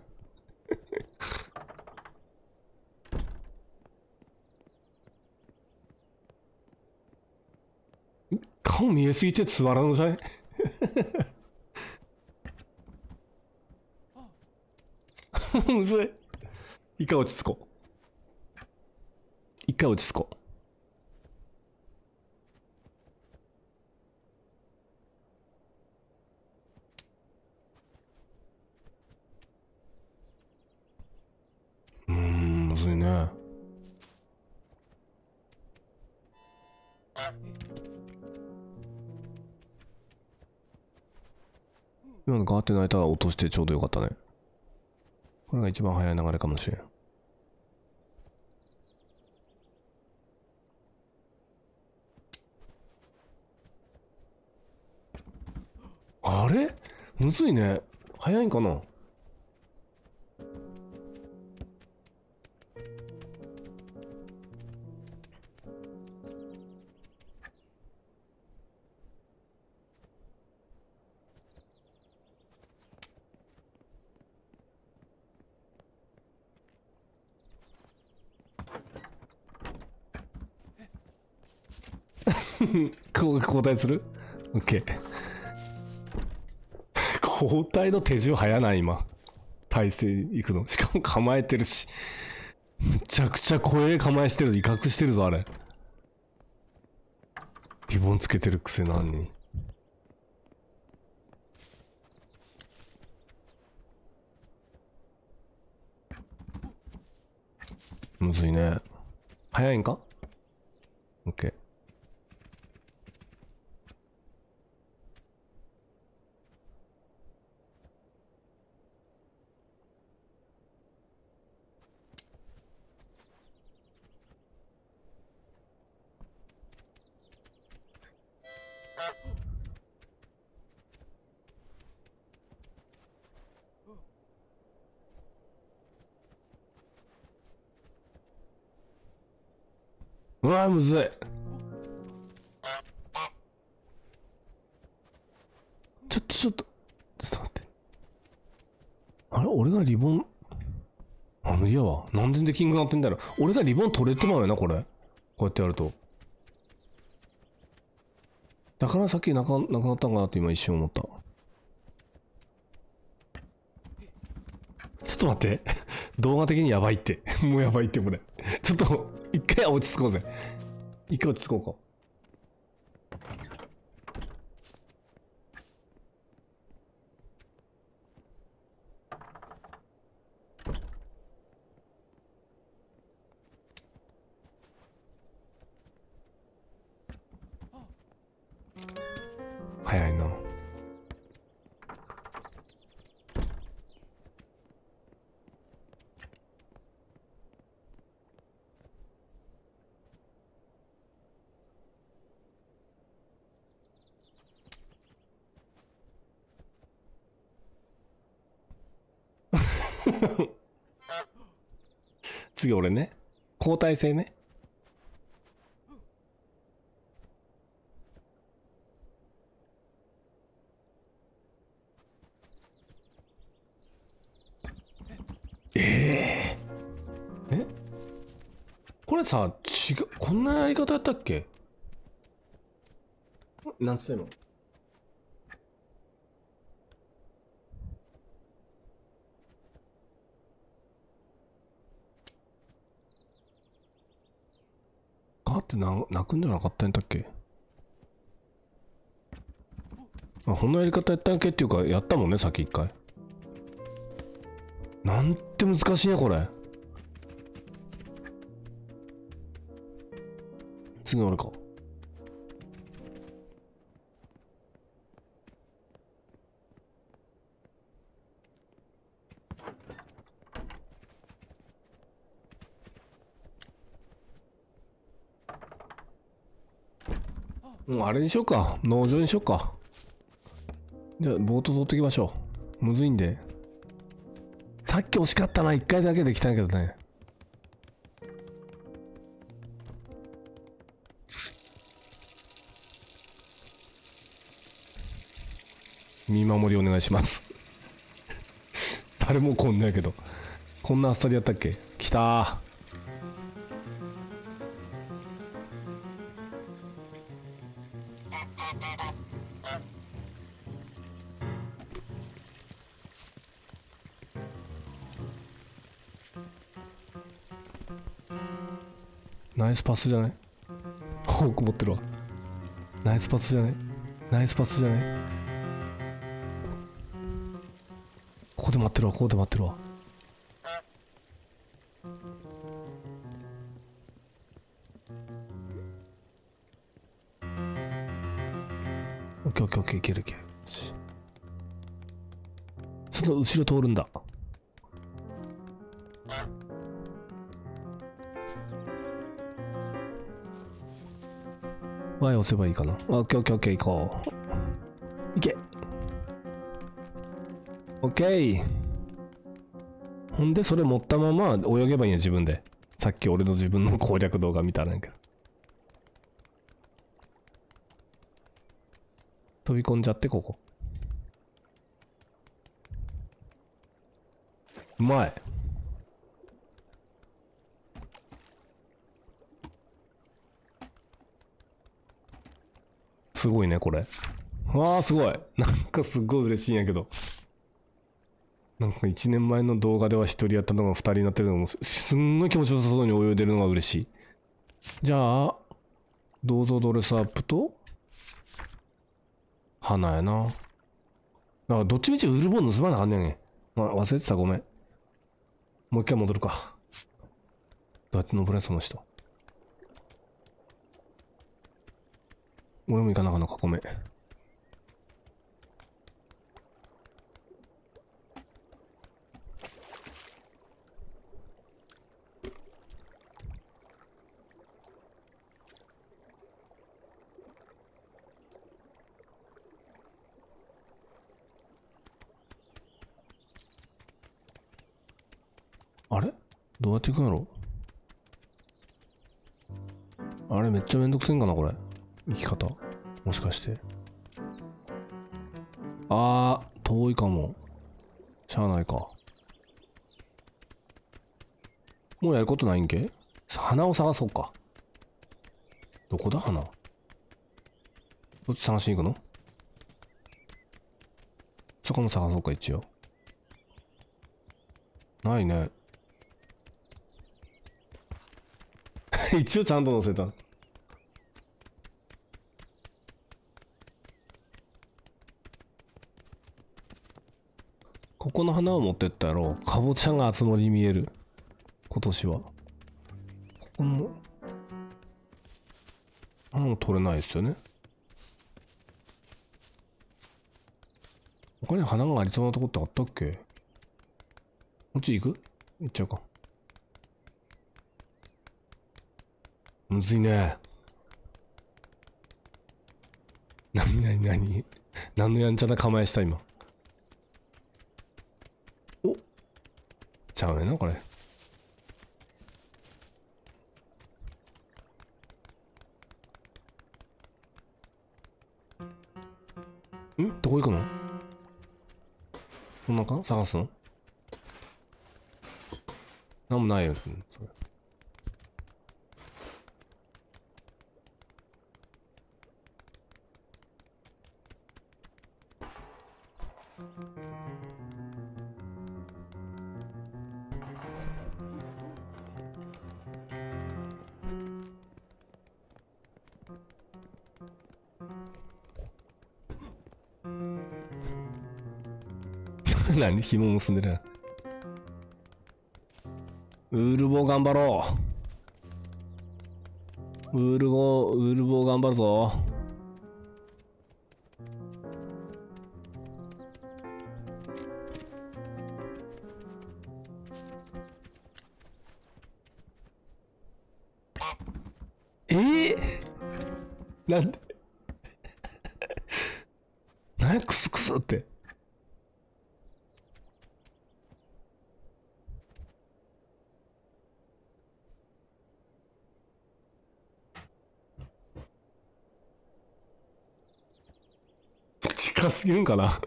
[SPEAKER 1] 顔見えすぎてつわらんじゃい むずい。一回落ち着こう。一回落ち着こう。うーん、むずいね。今のガーって泣いたら落としてちょうどよかったね。これが一番早い流れかもしれん。あれ？むずいね。早いんかな？交代する ?OK。交代の手順早ない今。体勢行くの。しかも構えてるし。むちゃくちゃ声構えしてる。威嚇してるぞ、あれ。リボンつけてるくせなのに。むずいね。早いんか ?OK。うわむずい。ちょっとちょっと、ちょっと待って。あれ？俺がリボン、あ、無理やわ。なんでできんくなってんだろ。俺がリボン取れてまうよな、これ。こうやってやると。だからさっきなかなくなったんかなって今一瞬思った。ちょっと待って。動画的にやばいって。もうやばいって、これ。ちょっと、一回落ち着こうぜ。一回落ち着こうか。次俺ね。交代制ね。えええ？これさ、違う、こんなやり方やったっけ？なんつったの？ってな泣くんじゃなかったんだっけ？あこんなやり方やったんけ？っていうかやったもんねさっき一回。なんて難しいなこれ。次俺か。もうあれにしようか。農場にしようか。じゃあボート取ってきましょう。むずいんで。さっき惜しかったな1回だけできたんやけどね。見守りお願いします。誰もこんなやけど。こんなあっさりやったっけ？来たスパスじゃない？フォーク持ってるわ。ナイスパスじゃない？ナイスパスじゃない？ここで待ってるわ。ここで待ってるわ。オッケーオッケーオッケー。いけるいける。その後ろ通るんだ。Y 押せばいいかな。オッケーオッケーオッケー行こう。いけ。オッケー。ほんで、それ持ったまま泳げばいいんや、自分で。さっき俺の自分の攻略動画見たらんやけど。飛び込んじゃって、ここ。うまい。すごいね、これ。わあ、すごい。なんかすっごい嬉しいんやけど。なんか1年前の動画では1人やったのが2人になってるのもすすんごい気持ちよさそうに泳いでるのが嬉しい。じゃあ、銅像ドレスアップと、花やな。だかどっちみちウルボン盗まなあかんねんね。まあ、忘れてたごめん。もう一回戻るか。どうやって登れその人。俺も行かなかんのか、ごめん。あれ？どうやって行くんやろ？あれめっちゃめんどくせえんかなこれ。生き方？もしかして？あー遠いかも。しゃあないか。もうやることないんけ？花を探そうか。どこだ花どっち探しに行くの？そこも探そうか一応。ないね。一応ちゃんと載せた。ここの花を持ってったやろかぼちゃが集まり見える。今年は。ここの花も取れないですよね。他に花がありそうなとこってあったっけ？こっち行く？行っちゃうか。むずいね。なになになに何のやんちゃな構えした今？ちゃうねんな、これ。ん？どこ行くの？こんなんか探すの？なんもないよ。それに紐結んでる。ウールボー頑張ろう。ウールボーウールボー頑張るぞ。すぎるんかな？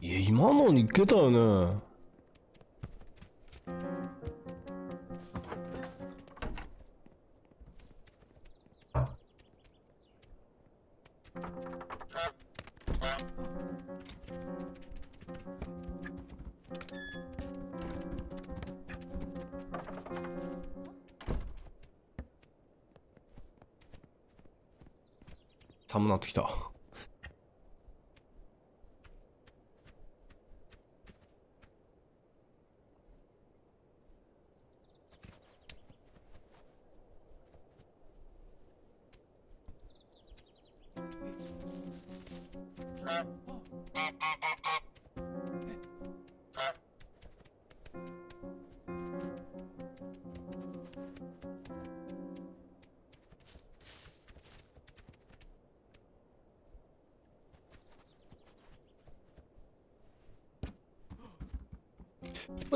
[SPEAKER 1] いや今のにいけたよね。寒なってきた。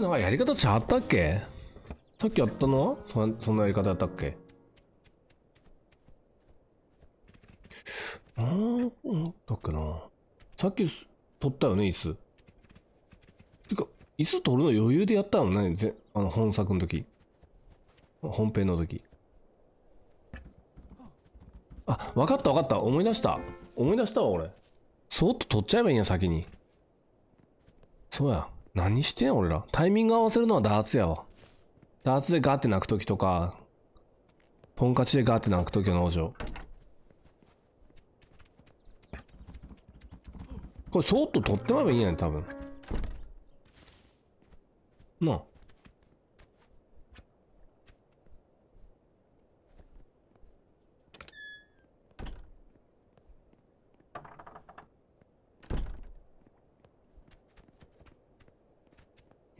[SPEAKER 1] れなんかやり方ちゃったっけ？さっきやったの？はそんそんなやり方やったっけ？あーうんだっけな？さっき取ったよね椅子。てか椅子取るの余裕でやったよねぜあの本作の時。本編の時。あ分かった分かった。思い出した。思い出したわ俺。そーっと取っちゃえばいいんや先に。そうや。何してん俺ら。タイミング合わせるのはダーツやわ。ダーツでガーって泣くときとか、トンカチでガーって泣くときの農場。これそーっと取ってもらえばいいやん多分。なあ。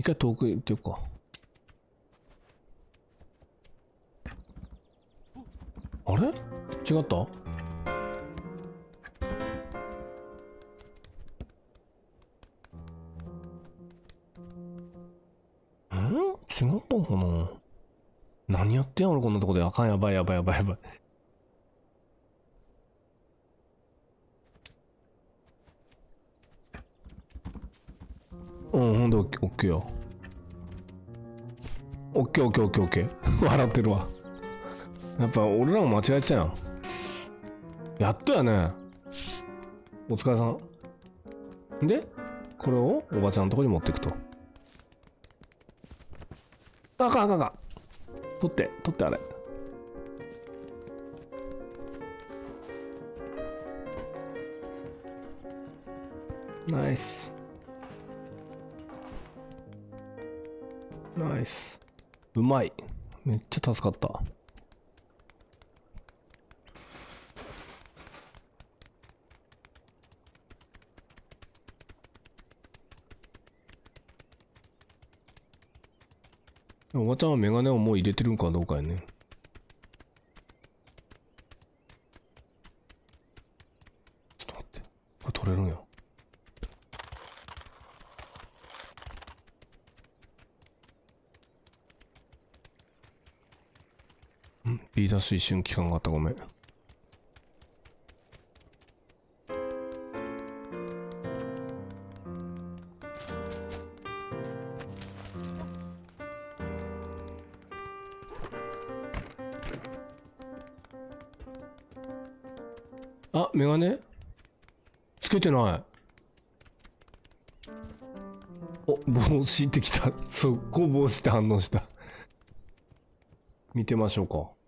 [SPEAKER 1] 一回遠く行ってよっか。あれ？違った？ん？違ったのかな？何やってん俺こんなとこで。あかん。やばいやばいやばいやばい。うん、ほんでオッケー、よ。オッケーオッケーオッケーオッケー。笑ってるわ。やっぱ俺らも間違えてたやん。やっとやね。お疲れさん。で、これをおばちゃんのとこに持っていくと。あかんあかんあかん。取って、取ってあれ。ナイス。ナイス。うまい。めっちゃ助かった。おばちゃんはメガネをもう入れてるんかどうかやね。ちょっと待って。これ取れるんや。ん ?B ダッシュ一瞬期間があったごめん。あ、メガネ？つけてない。お、帽子ってきた。速攻帽子って反応した。見てましょうか。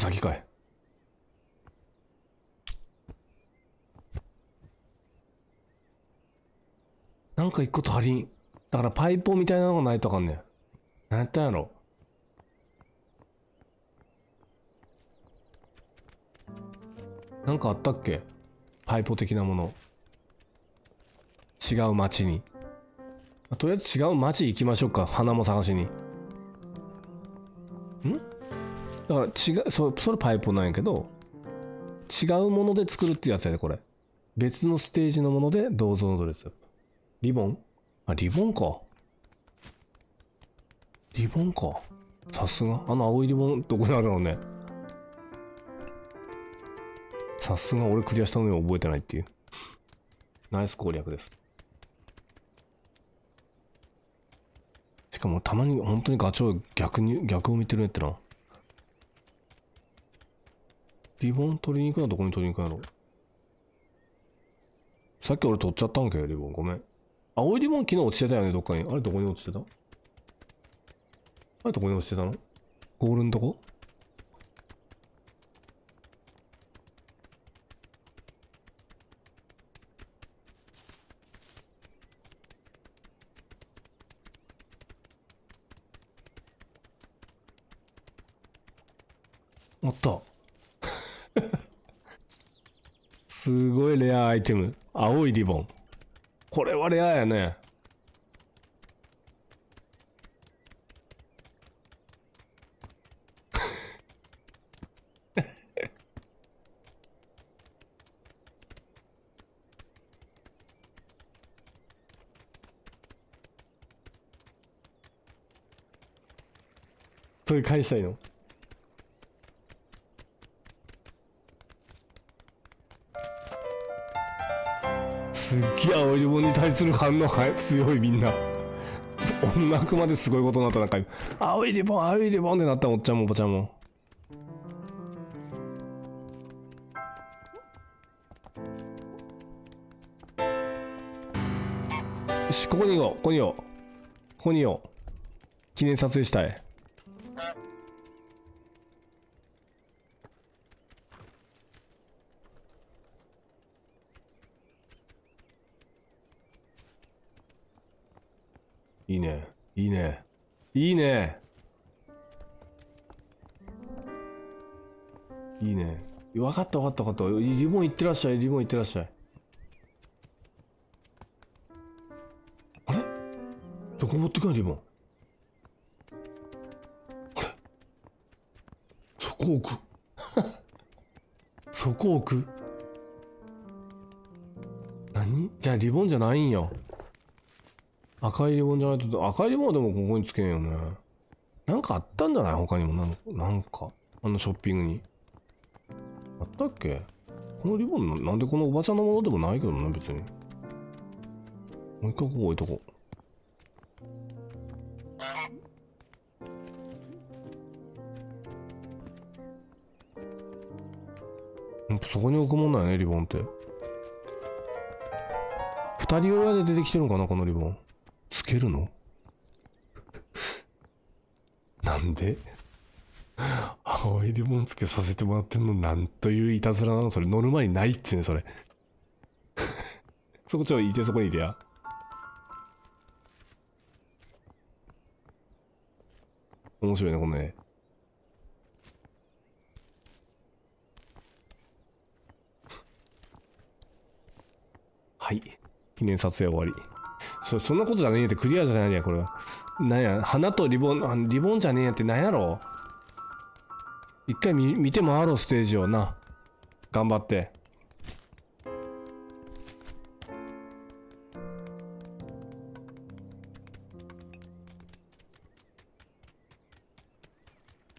[SPEAKER 1] 先かいなんか一個足りん。だからパイプみたいなのがないとあかんねん。なんやったんやろなんかあったっけ？パイプ的なもの。違う街に。とりあえず違う街行きましょうか。花も探しに。ん？だから違う、そそれパイプなんやけど、違うもので作るっていうやつやで、これ。別のステージのもので銅像のドレス。リボン？あ、リボンか。リボンか。さすが。あの青いリボンどこにあるのね。さすが俺クリアしたのに覚えてないっていう。ナイス攻略です。しかもたまに本当にガチョウ逆に、逆を見てるねってな。リボン取りに行くのはどこに取りに行くんやろ？さっき俺取っちゃったんけリボン。ごめん。青いリボン昨日落ちてたよね、どっかに。あれどこに落ちてた？あれどこに落ちてたの？ゴールのとこ？あった。すごいレアアイテム。青いリボン。これはレアやね。それ返したいの？すっげえ青いリボンに対する反応が強いみんな。音楽まですごいことになったなんか青いリボン青いリボンってなったおっちゃんもおばちゃんも。よしここにいようここにいよう。ここにいよう。記念撮影したい。いいね。いいね。わかったわかったわかった。リボンいってらっしゃい。リボンいってらっしゃい。あれ？どこ持ってくんリボン。あれ？そこ置く？そこ置く？何？じゃあリボンじゃないんよ。赤いリボンじゃないと、赤いリボンはでもここにつけんよね。なんかあったんじゃない？他にもなん。なんか。あのショッピングに。あったっけ？このリボンななんでこのおばちゃんのものでもないけどね、別に。もう一回ここ置いとこう。そこに置くもんなんやね、リボンって。二人親で出てきてるのかな、このリボン。つけるの？なんで？青いリボンつけさせてもらってんの？なんといういたずらなの？それ乗る前にないっちゅうねそれ。そこちょいてそこにいてや。面白いねこの絵。はい。記念撮影終わり。そそんなことじゃねえってクリアじゃないやこれは。なんや花とリボンリボンじゃねえやってなんやろ？一回見見て回ろうステージをな。頑張って。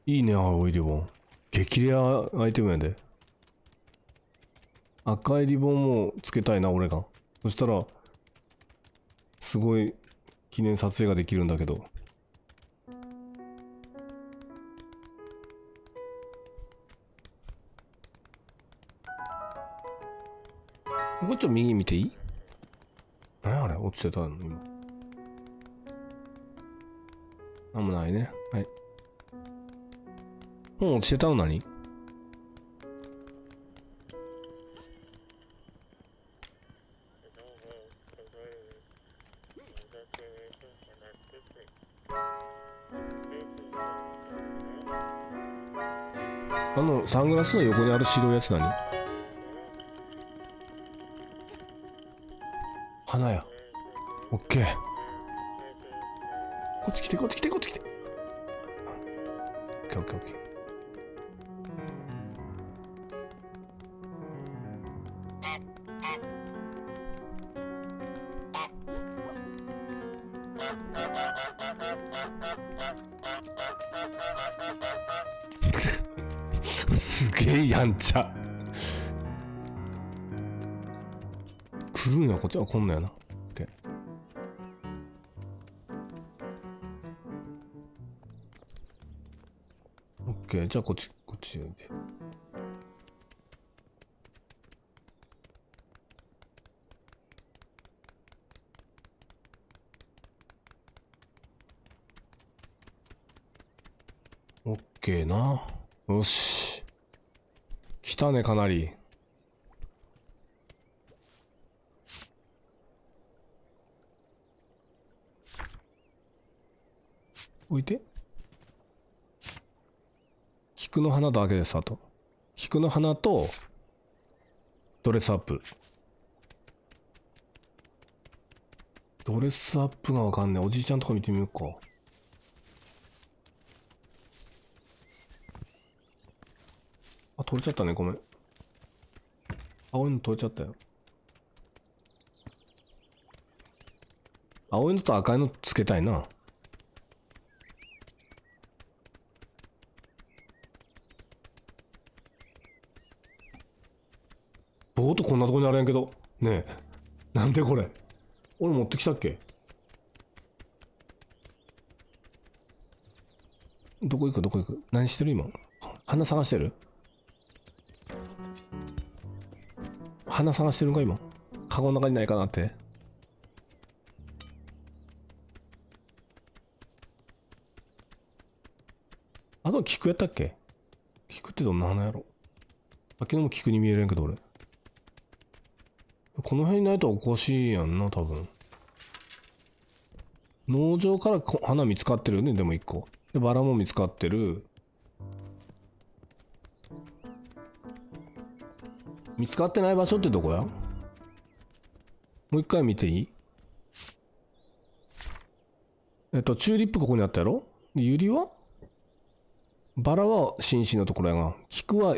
[SPEAKER 1] いいね青いリボン。激レアアイテムやで。赤いリボンもつけたいな俺が。そしたらすごい記念撮影ができるんだけど。もうちょっと右見ていい？何あれ？落ちてたの今。なんもないね。はい。本落ちてたの何？サングラスの横にある白いやつ何？花や。オッケー。こっち来てこっち来てこっち来て。オッケーオッケーオッケー。すげえやんちゃ。来るんやこっちはこんなやな。オッケーじゃあこっちこっちでオッケーな。よし。来たねかなり。置いて。菊の花だけですあと。菊の花とドレスアップ。ドレスアップがわかんねえ。おじいちゃんとか見てみようかあ取れちゃったねごめん。青いの取れちゃったよ。青いのと赤いのつけたいな。ボートこんなとこにあるやんけど。ねえ。なんでこれ？俺持ってきたっけ？どこ行く？どこ行く？何してる今？花探してる？花探してるんか今？カゴの中にないかなって。あと菊やったっけ？菊ってどんな花やろ？さっきのも菊に見えるんけど俺。この辺にないとおかしいやんな多分。農場からこ花見つかってるよねでも一個。でバラも見つかってる。見つかってない場所ってどこや？もう一回見ていい？えっと、チューリップここにあったやろ？でユリは？バラは紳士のところやが。菊は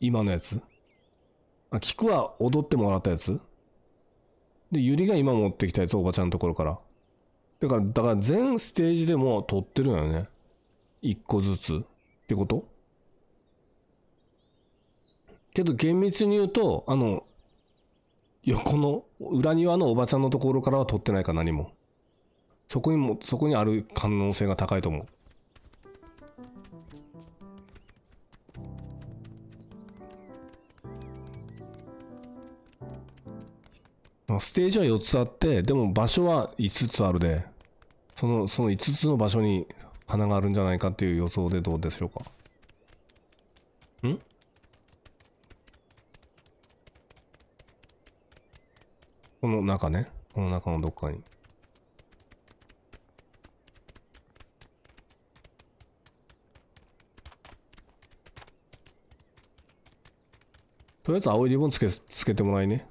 [SPEAKER 1] 今のやつあ、菊は踊ってもらったやつで、ユリが今持ってきたやつ、おばちゃんのところから。だから、だから全ステージでも撮ってるんよね。一個ずつ。ってこと？けど厳密に言うと、あの、横の裏庭のおばちゃんのところからは撮ってないか何も。そこにも、そこにある可能性が高いと思う。ステージは4つあって、でも場所は5つあるで、その、その5つの場所に花があるんじゃないかっていう予想でどうでしょうか。んこの中ね。この中のどっかに。とりあえず青いリボンつけ、つけてもらいね。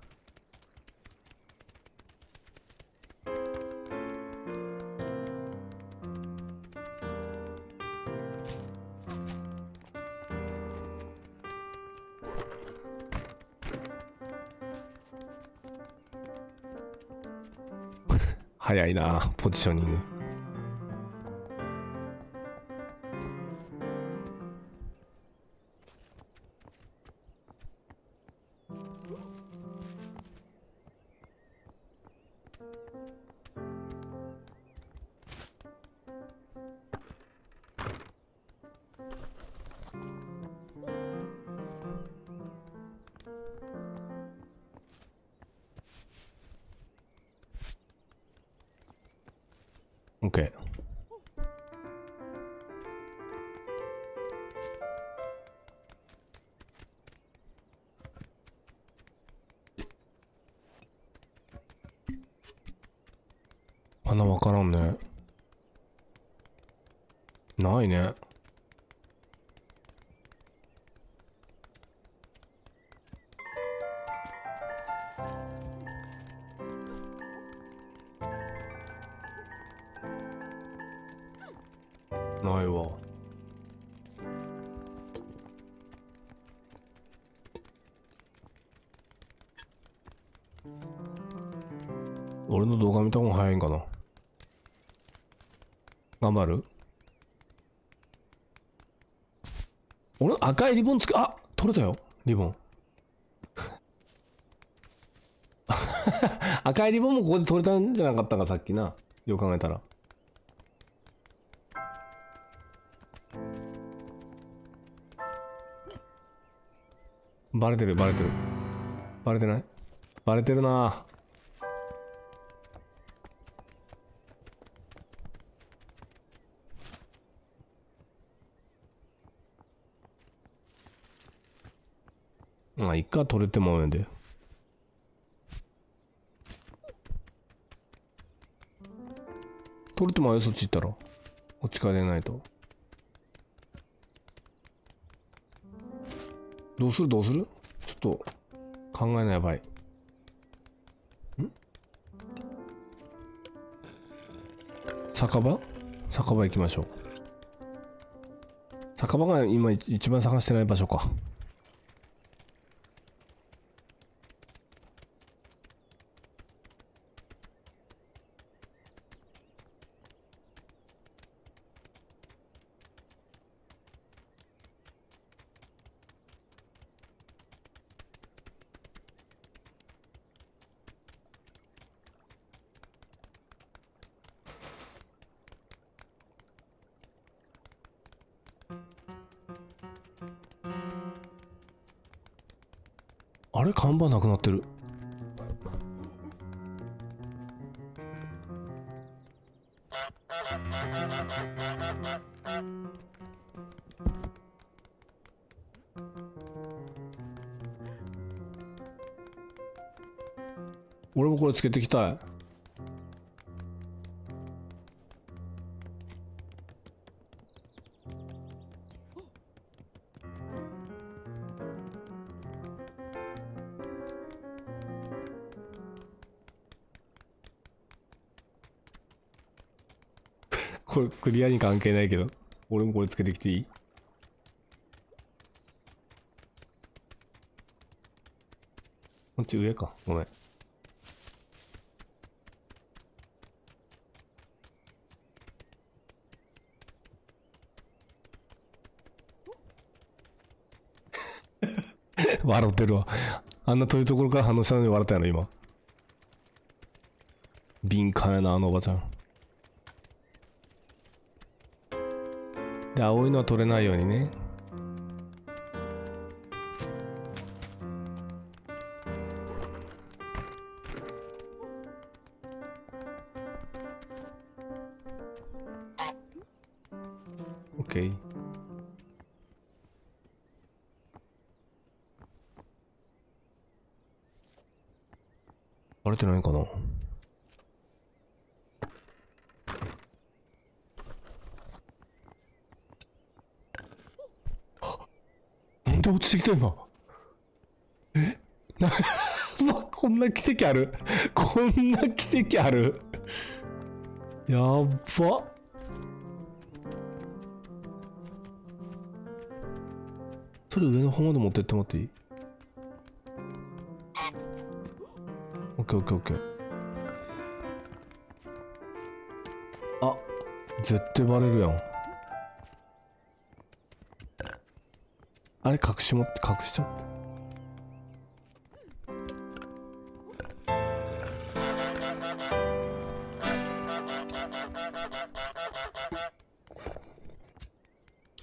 [SPEAKER 1] いなポジショニないわ。俺の動画見た方が早いんかな？頑張る？俺赤いリボンつけあ取れたよリボン。赤いリボンもここで取れたんじゃなかったかさっきな。よく考えたら。バレてるバレてる。バレてない？バレてるな。まあ一回取れてもらうんで。取れてもらうよそっち行ったら。こっちから出ないと。どうする？どうする？ちょっと考えないやばいん？酒場？酒場行きましょう。酒場が今一番探してない場所か。つけていきたい。これクリアに関係ないけど俺もこれつけてきていい？こっち上か。ごめん。笑ってるわ。あんな遠いところから反応したのに笑ったやろ今。敏感やなあのおばちゃん。で青いのは取れないようにね。なんで落ちてきた今え？な うわこんな奇跡ある？こんな奇跡ある？やっば。それ上の方まで持ってってもらっていい？オッケーオッケーオッケー。あ絶対バレるやん。あれ隠し持って隠しちゃって。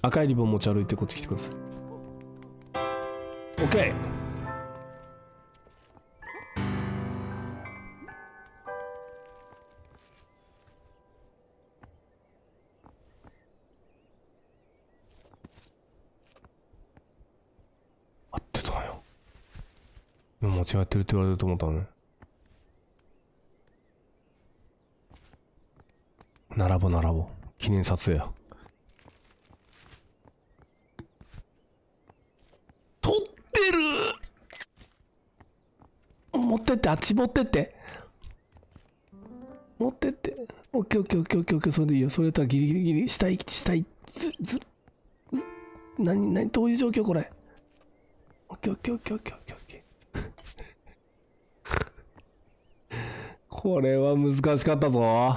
[SPEAKER 1] 赤いリボン持ち歩いてこっち来てください。OK 今間違ってるって言われると思ったのね。並ぼう並ぼう。記念撮影や。撮ってる。持ってってあっち持ってって。持ってって。オッケーオッケーオッケーオッケーオッケー。それでいいよ。それやったらギリギリギリ下行き下行ずずう何何どういう状況これ？オッケーオッケーオッケーオッケーオッケー。これは難しかったぞ。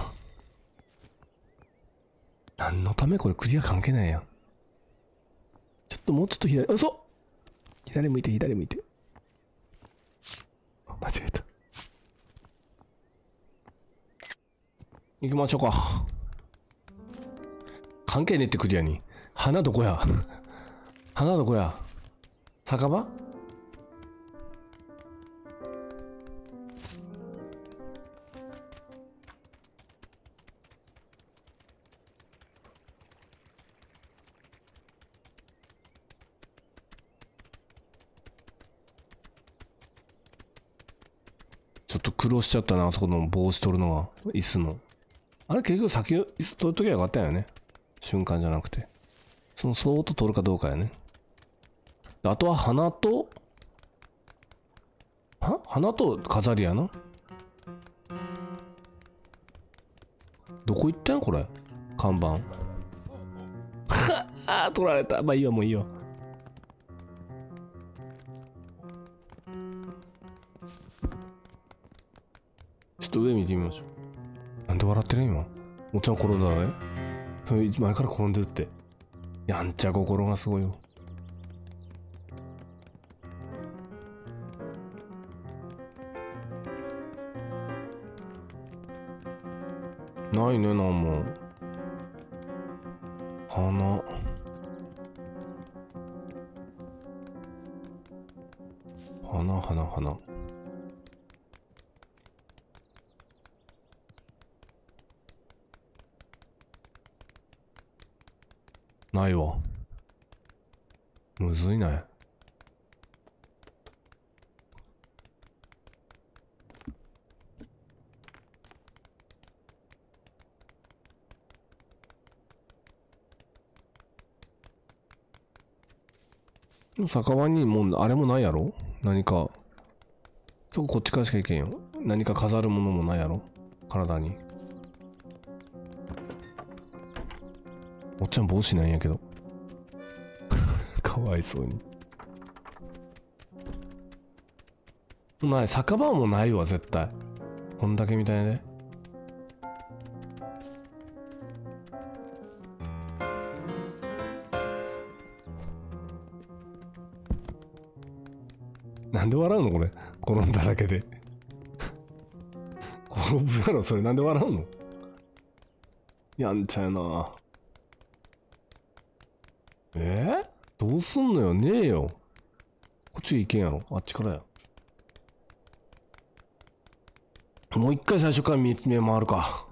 [SPEAKER 1] 何のためこれクリア関係ないやん。ちょっともうちょっと左嘘。左向いて左向いて。間違えた。行きましょうか。関係ねえってクリアに。花どこや？花どこや？酒場？苦労しちゃったな、あそこの帽子取るのは。椅子の。あれ結局先椅子取るときはよかったよね。瞬間じゃなくて。そのそーっと取るかどうかやね。あとは花と、は花と飾りやな。どこ行ったんこれ。看板。ああ、取られた。まあいいわ、もういいよ。っと上見てみましょう。なんで笑ってる今？もちろん転んだね。それ前から転んでるって。やんちゃ心がすごいよ。ないね、なんも。花。花、花、花。ないわ。むずいね。酒場にもうあれもないやろ？何か。そここっちからしか行けんよ。何か飾るものもないやろ？体に。おっちゃん帽子なんやけど。かわいそうに。ない、酒場もないわ、絶対。こんだけみたいね。なんで笑うのこれ？転んだだけで。転ぶやろ、それなんで笑うの？やんちゃやな。えー、どうすんのよねえよ。こっち行けんやろ。あっちからや。もう一回最初から見目回るか。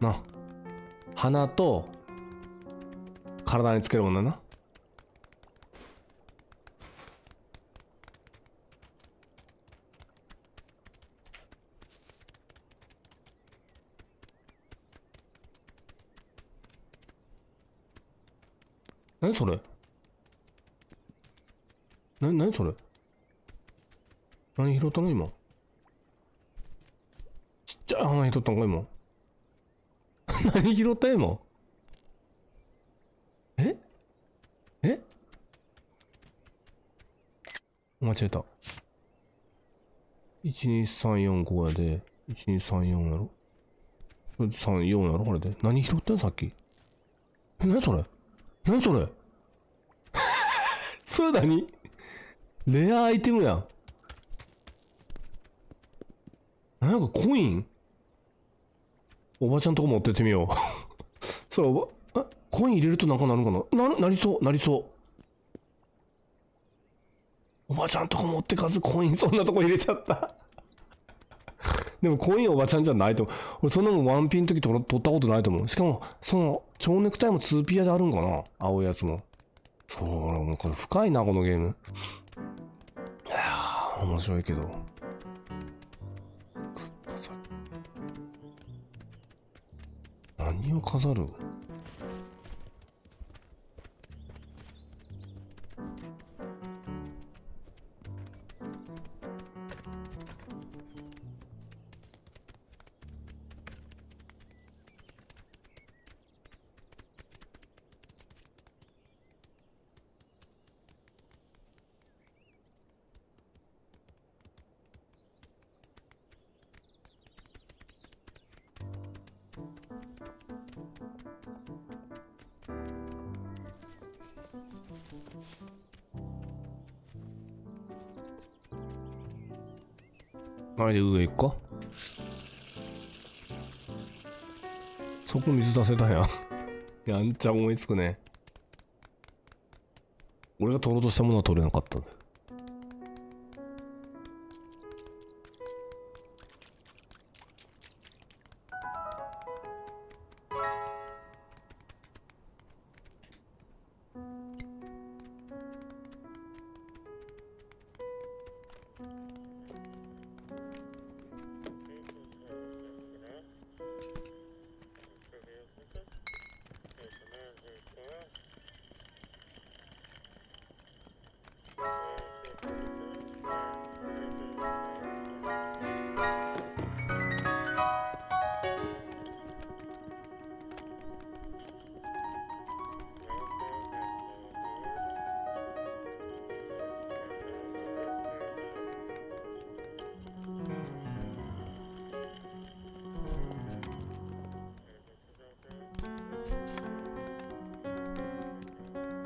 [SPEAKER 1] な。鼻と、体につけるもんだな。何それな、それ？何拾ったの？今。ちっちゃい花拾ったのか？今。何拾った？今。え？え？間違えた。12345やで、1234やろ ?34 やろ？これで。何拾ったん？さっき。え、何それ？何それ？それ何？レアアイテムやん。なんかコイン？おばちゃんとこ持ってってみよう。それおば、え？コイン入れるとなんかなるかな？な、なりそう、なりそう。おばちゃんとこ持ってかずコインそんなとこ入れちゃった。でもコインおばちゃんじゃないと思う。俺そんなもんワンピンの時取取ったことないと思う。しかも、その、蝶ネクタイも 2P アであるんかな？青いやつも。そう、もうこれ深いな、このゲーム。面白いけど。飾る何を飾る？はいで上行くかそこ水出せたやんやんちゃ思いつくね俺が取ろうとしたものは取れなかったんだ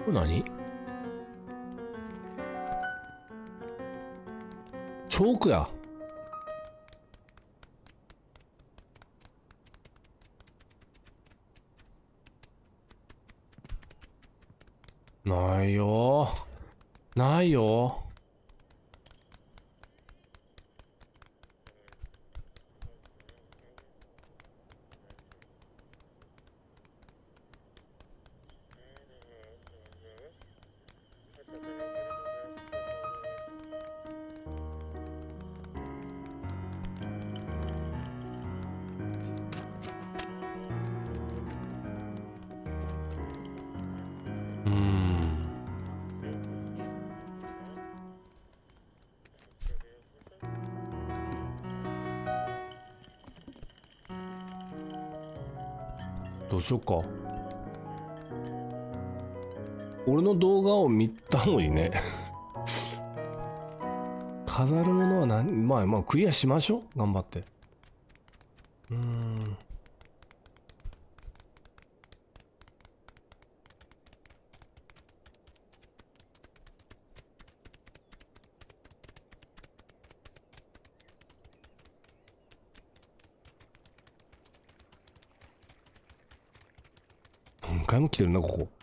[SPEAKER 1] これ何？チョークや。しよっか。俺の動画を見たのにね。飾るものは何？まあまあクリアしましょう。頑張ってうーん何回も来て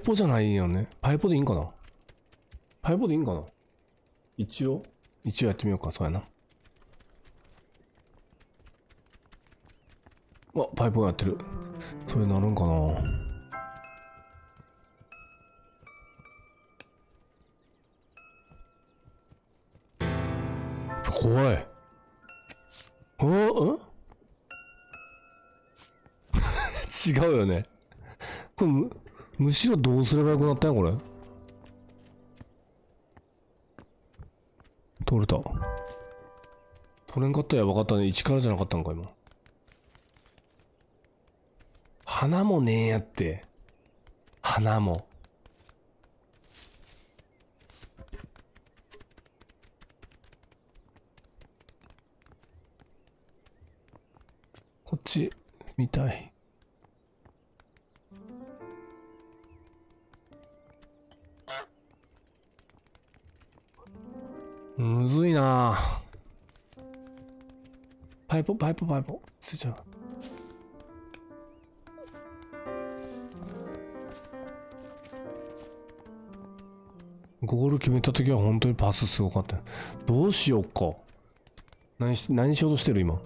[SPEAKER 1] イポじゃないよね。パイポでいいんかな？パイポでいいんかな？一応？一応やってみようかそうやな。あパイポやってる。それなるんかな？むむしろどうすればよくなったんやこれ？取れた。取れんかったやばかったね。1からじゃなかったんか今。花もねえやって。花も。こっち見たい。むずいな。パイプ？パイプ？パイプ？捨てちゃう。ゴール決めた時は本当にパスすごかった。どうしようか。何し何しようとしてる今？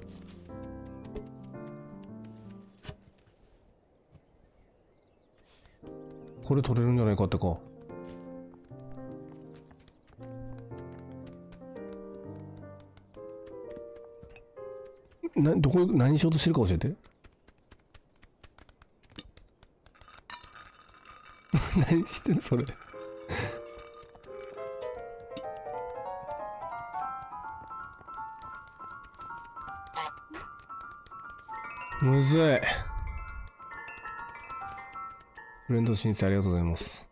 [SPEAKER 1] これ取れるんじゃないかってか。どこ何しようとしてるか教えて。何してんそれ。むずい。フレンド申請ありがとうございます。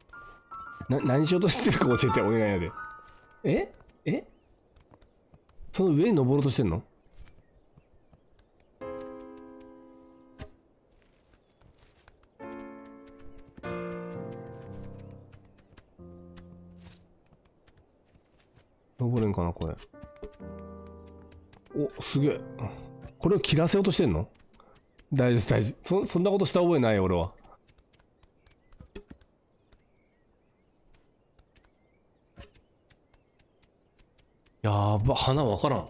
[SPEAKER 1] な何しようとしてるか教えてお願いやでえ？え？その上に登ろうとしてんの？すげえ。これを切らせようとしてんの？大丈夫大丈夫。そそんなことした覚えない俺は。やーば花わからん。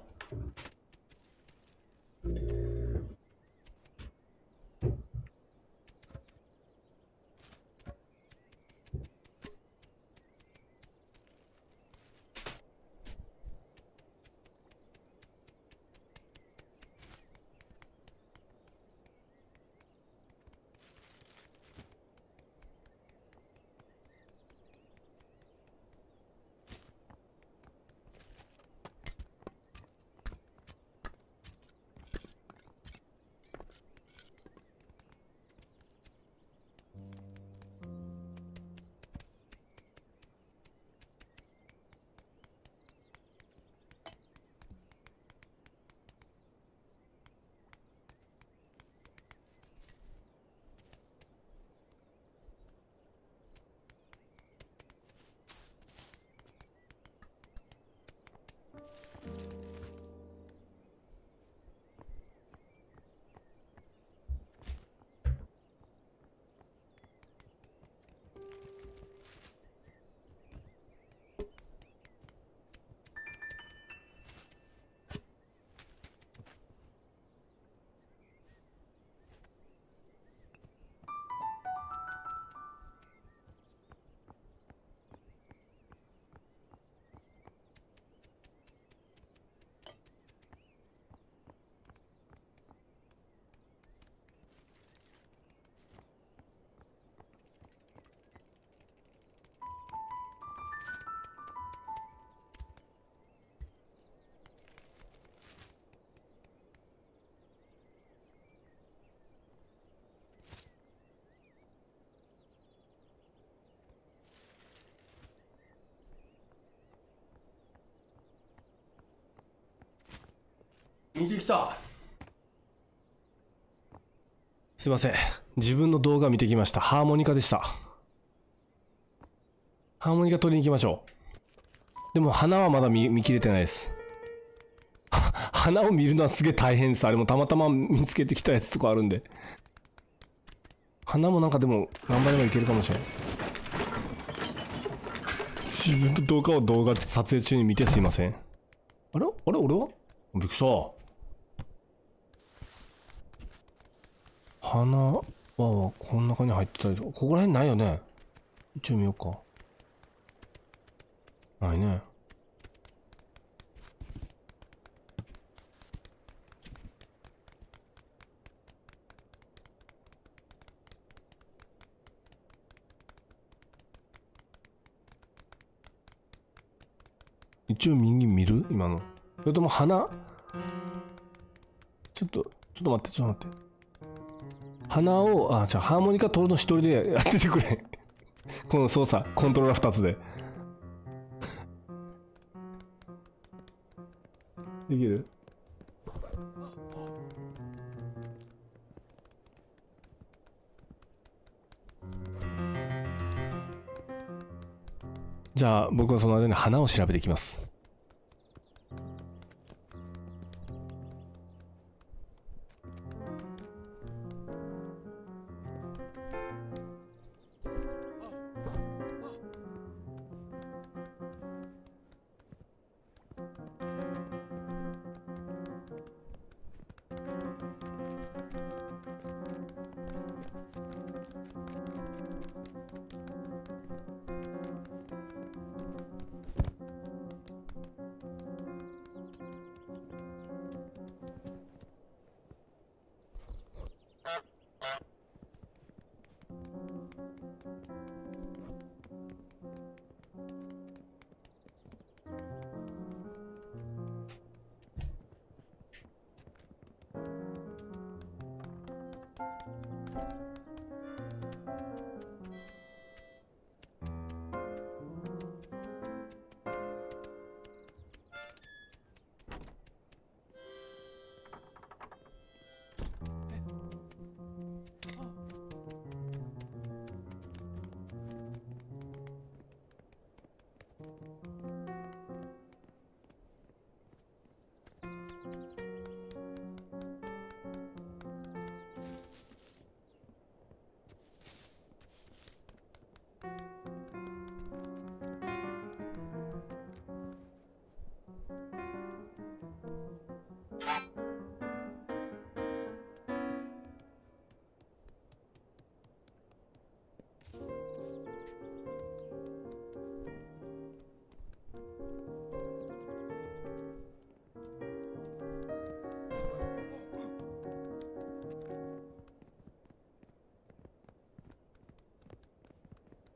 [SPEAKER 1] 見てきた。すいません。自分の動画見てきました。ハーモニカでした。ハーモニカ取りに行きましょう。でも花はまだ見見切れてないです。花を見るのはすげえ大変です。あれもたまたま見つけてきたやつとかあるんで。花もなんかでも頑張ればいけるかもしれん。自分の動画を動画撮影中に見てすいません。あれ？あれ？俺は？びっくりした。花はこの中に入ってたりとかここら辺ないよね。一応見ようか。ないね。一応右見る？今の。それとも花？ちょっとちょっと待ってちょっと待って。鼻を、あ、じゃあハーモニカ取るの一人でやっててくれ。この操作、コントローラー二つで。できる？じゃあ僕はその間に花を調べていきます。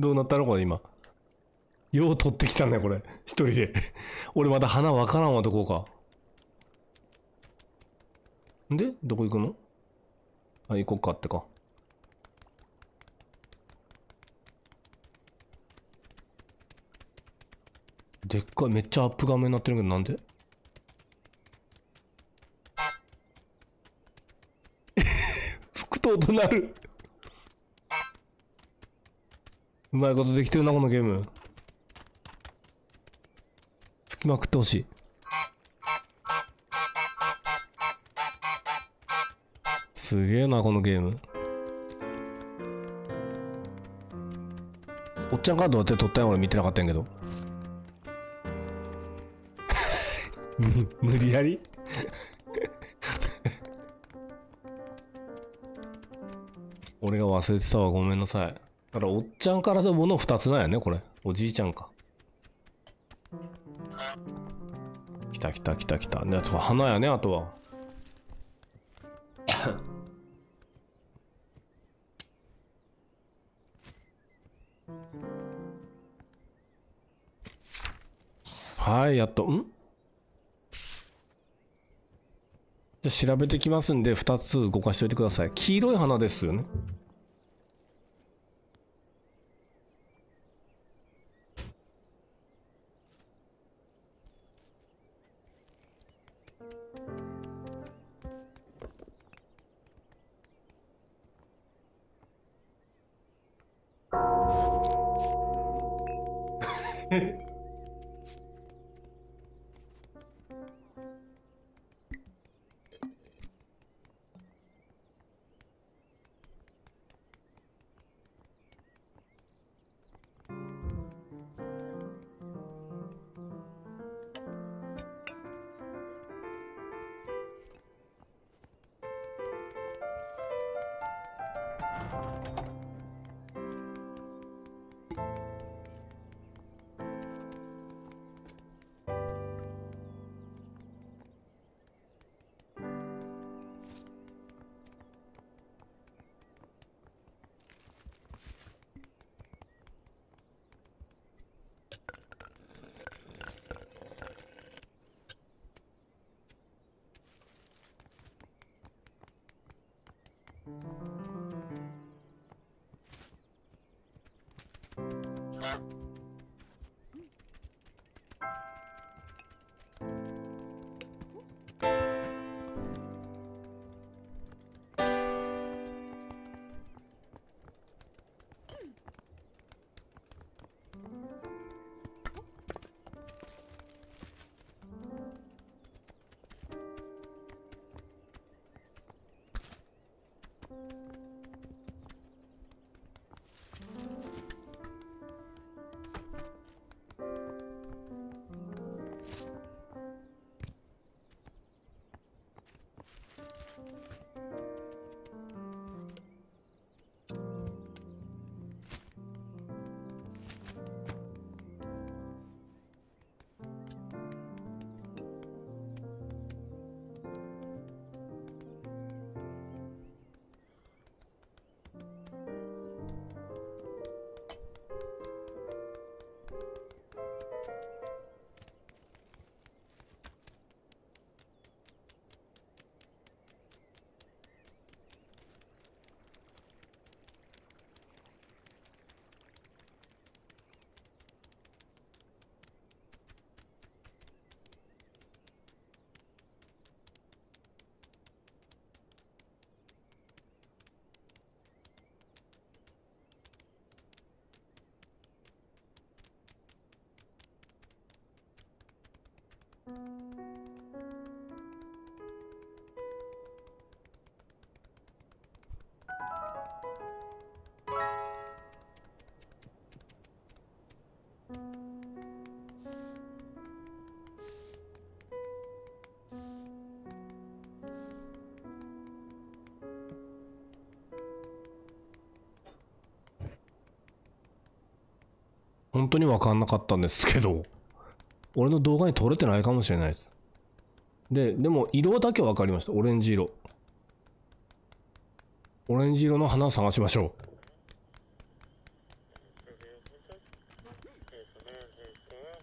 [SPEAKER 1] どうなったのこれ今。よう取ってきたね、これ。一人で。俺まだ花わからんわ、どこか。んでどこ行くの？あ、行こっかってか。でっかい、めっちゃアップ画面になってるけど、なんで？吹くと音鳴る。うまいことできてるな、このゲーム。吹きまくってほしい。すげえな、このゲーム。おっちゃんカードは手取ったん俺見てなかったんやけど。む 無理やり？俺が忘れてたわ、ごめんなさい。だから、おっちゃんからのもの2つなんやね、これ。おじいちゃんか。来た来た来た来た。で、あと花やね、あとは。はい、やっと。ん？じゃ調べてきますんで、2つ動かしておいてください。黄色い花ですよね。本当に分かんなかったんですけど、俺の動画に撮れてないかもしれないです。で、でも色だけ分かりました。オレンジ色。オレンジ色の花を探しましょ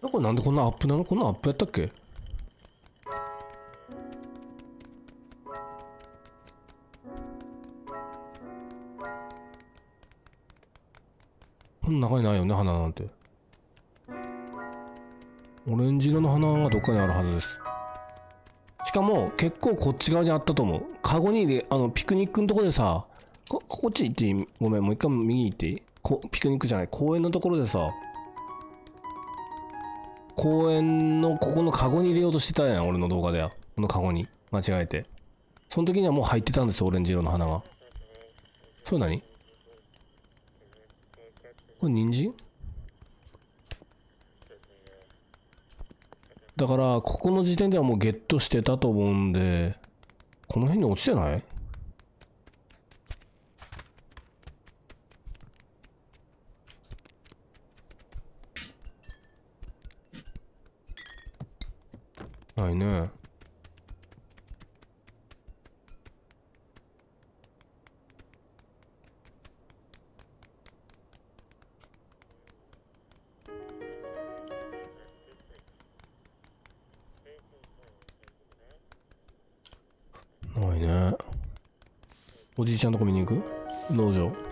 [SPEAKER 1] う。こなんでこんなアップなの？こんなアップやったっけ？この中にないよね、花なんて。オレンジ色の花がどっかにあるはずです。しかも、結構こっち側にあったと思う。カゴに入れ、あの、ピクニックのとこでさ、こ、こっち行っていい？ごめん、もう一回右行っていい？こピクニックじゃない、公園のところでさ、公園のここのカゴに入れようとしてたやん、俺の動画では。このカゴに。間違えて。その時にはもう入ってたんですよ、オレンジ色の花が。それ何？これ人参？だから、ここの時点ではもうゲットしてたと思うんで、この辺に落ちてない？おじいちゃんのとこ見に行く農場？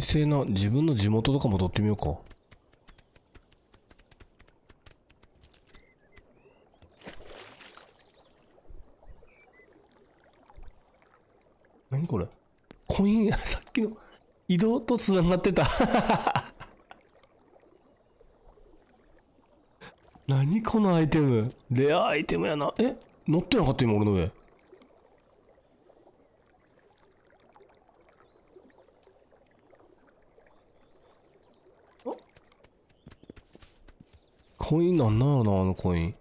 [SPEAKER 1] もう意外性な自分の地元とか戻ってみようか。何これ？コイン、さっきの移動と繋がってた。何このアイテム？レアアイテムやな。え？乗ってなかった今俺の上。コインなんなんやろな、あのコイン。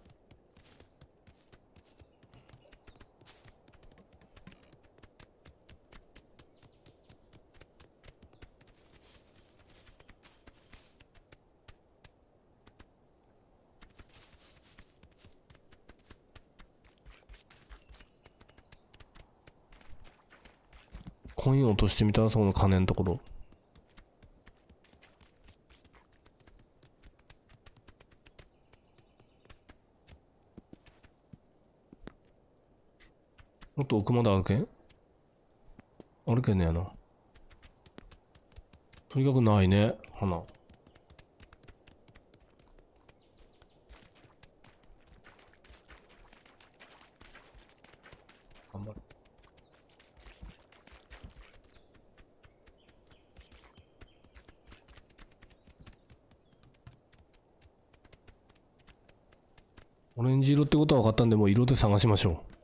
[SPEAKER 1] コイン落としてみたらその金のところ。と奥まで歩けん？歩けねやな。とにかくないね、花。頑張れ。オレンジ色ってことは分かったんで、もう色で探しましょう。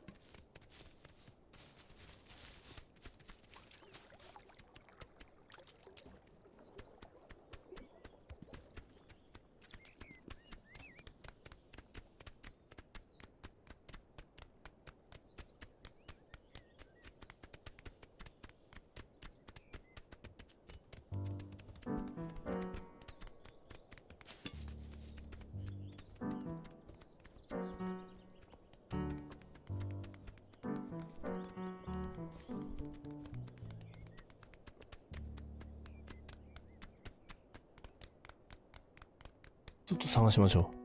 [SPEAKER 1] しましょう。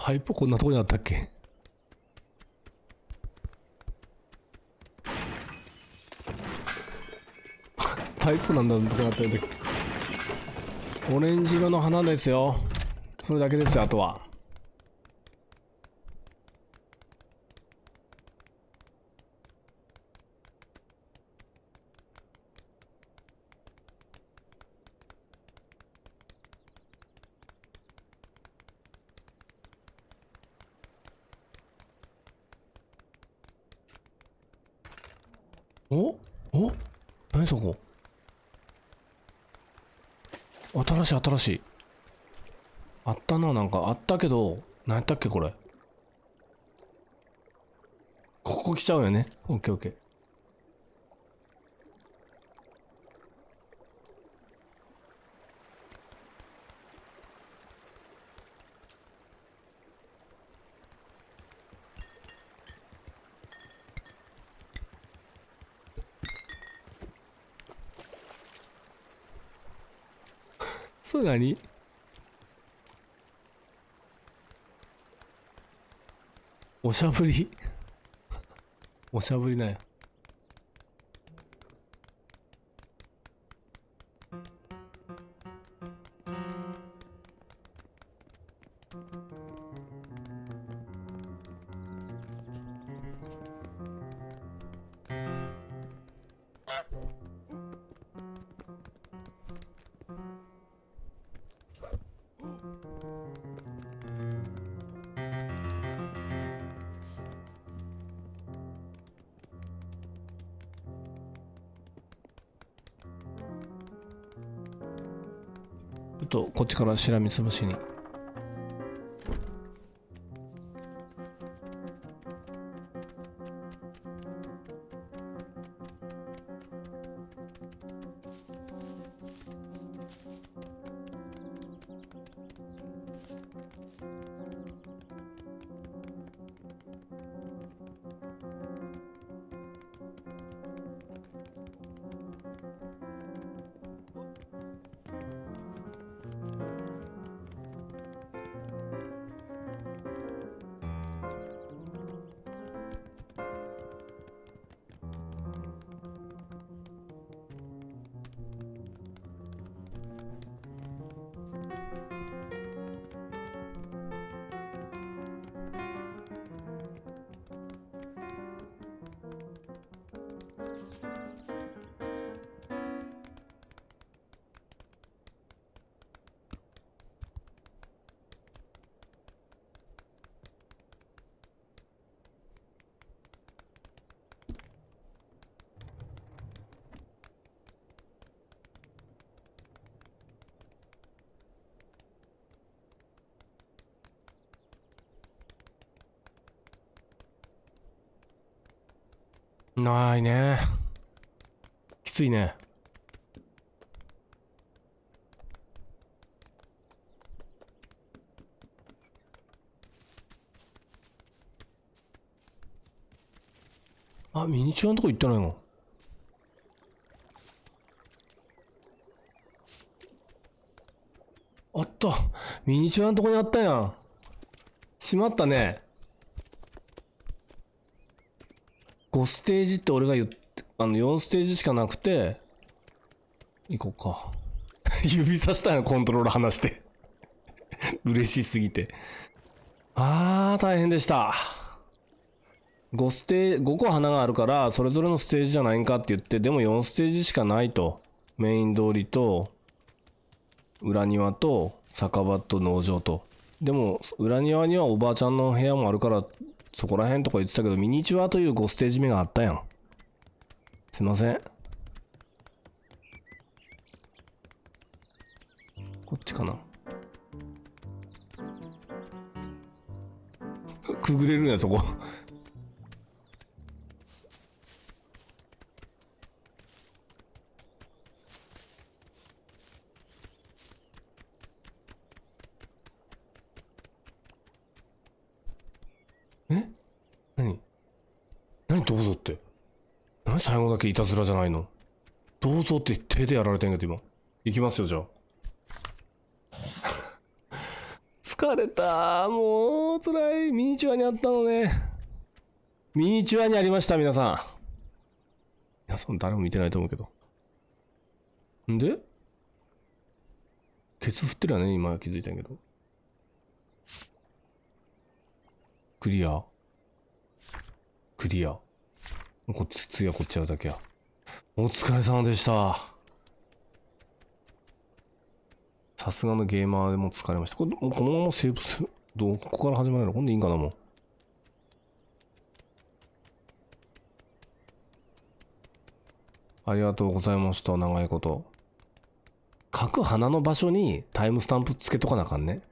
[SPEAKER 1] ハイポこんなとこにあったっけ？パイプなんだとかなったよオレンジ色の花ですよ。それだけですよあとはおお何そこ新しい新しいあったななんかあったけど何やったっけこれ。ここ来ちゃうよね。オッケーオッケーそれ何おしゃぶり。おしゃぶりなんや。からしらみつぶしに。ないね。きついね。あミニチュアのとこ行ってないの？あった。ミニチュアのとこにあったやん。しまったね。5ステージって俺が言ってあの4ステージしかなくて行こうか。指さしたよコントローラー離して。嬉しすぎて。あー大変でした。5ステージ5個花があるからそれぞれのステージじゃないんかって言ってでも4ステージしかないと。メイン通りと裏庭と酒場と農場と。でも裏庭にはおばあちゃんの部屋もあるからそこら辺とか言ってたけどミニチュアという5ステージ目があったやん。すいません。こっちかな？くぐれるんやそこえ何何どうぞって何最後だけいたずらじゃないの。どうぞって手でやられてんけど今。行きますよじゃあ。疲れた。もう辛い。ミニチュアにあったのね。ミニチュアにありました皆さん。皆さん誰も見てないと思うけど。んで？ケツ振ってるよね今気づいたんけど。クリア。クリア。こっち次はこっちやるだけや。お疲れ様でした。さすがのゲーマーでも疲れました。これこのままセーブする。どうここから始まるの？ほんでいいんかなもう。ありがとうございました長いこと。各花の場所にタイムスタンプつけとかなあかんね。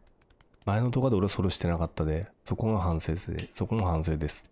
[SPEAKER 1] 前の動画で俺それしてなかったで、そこが反省です、そこが反省です。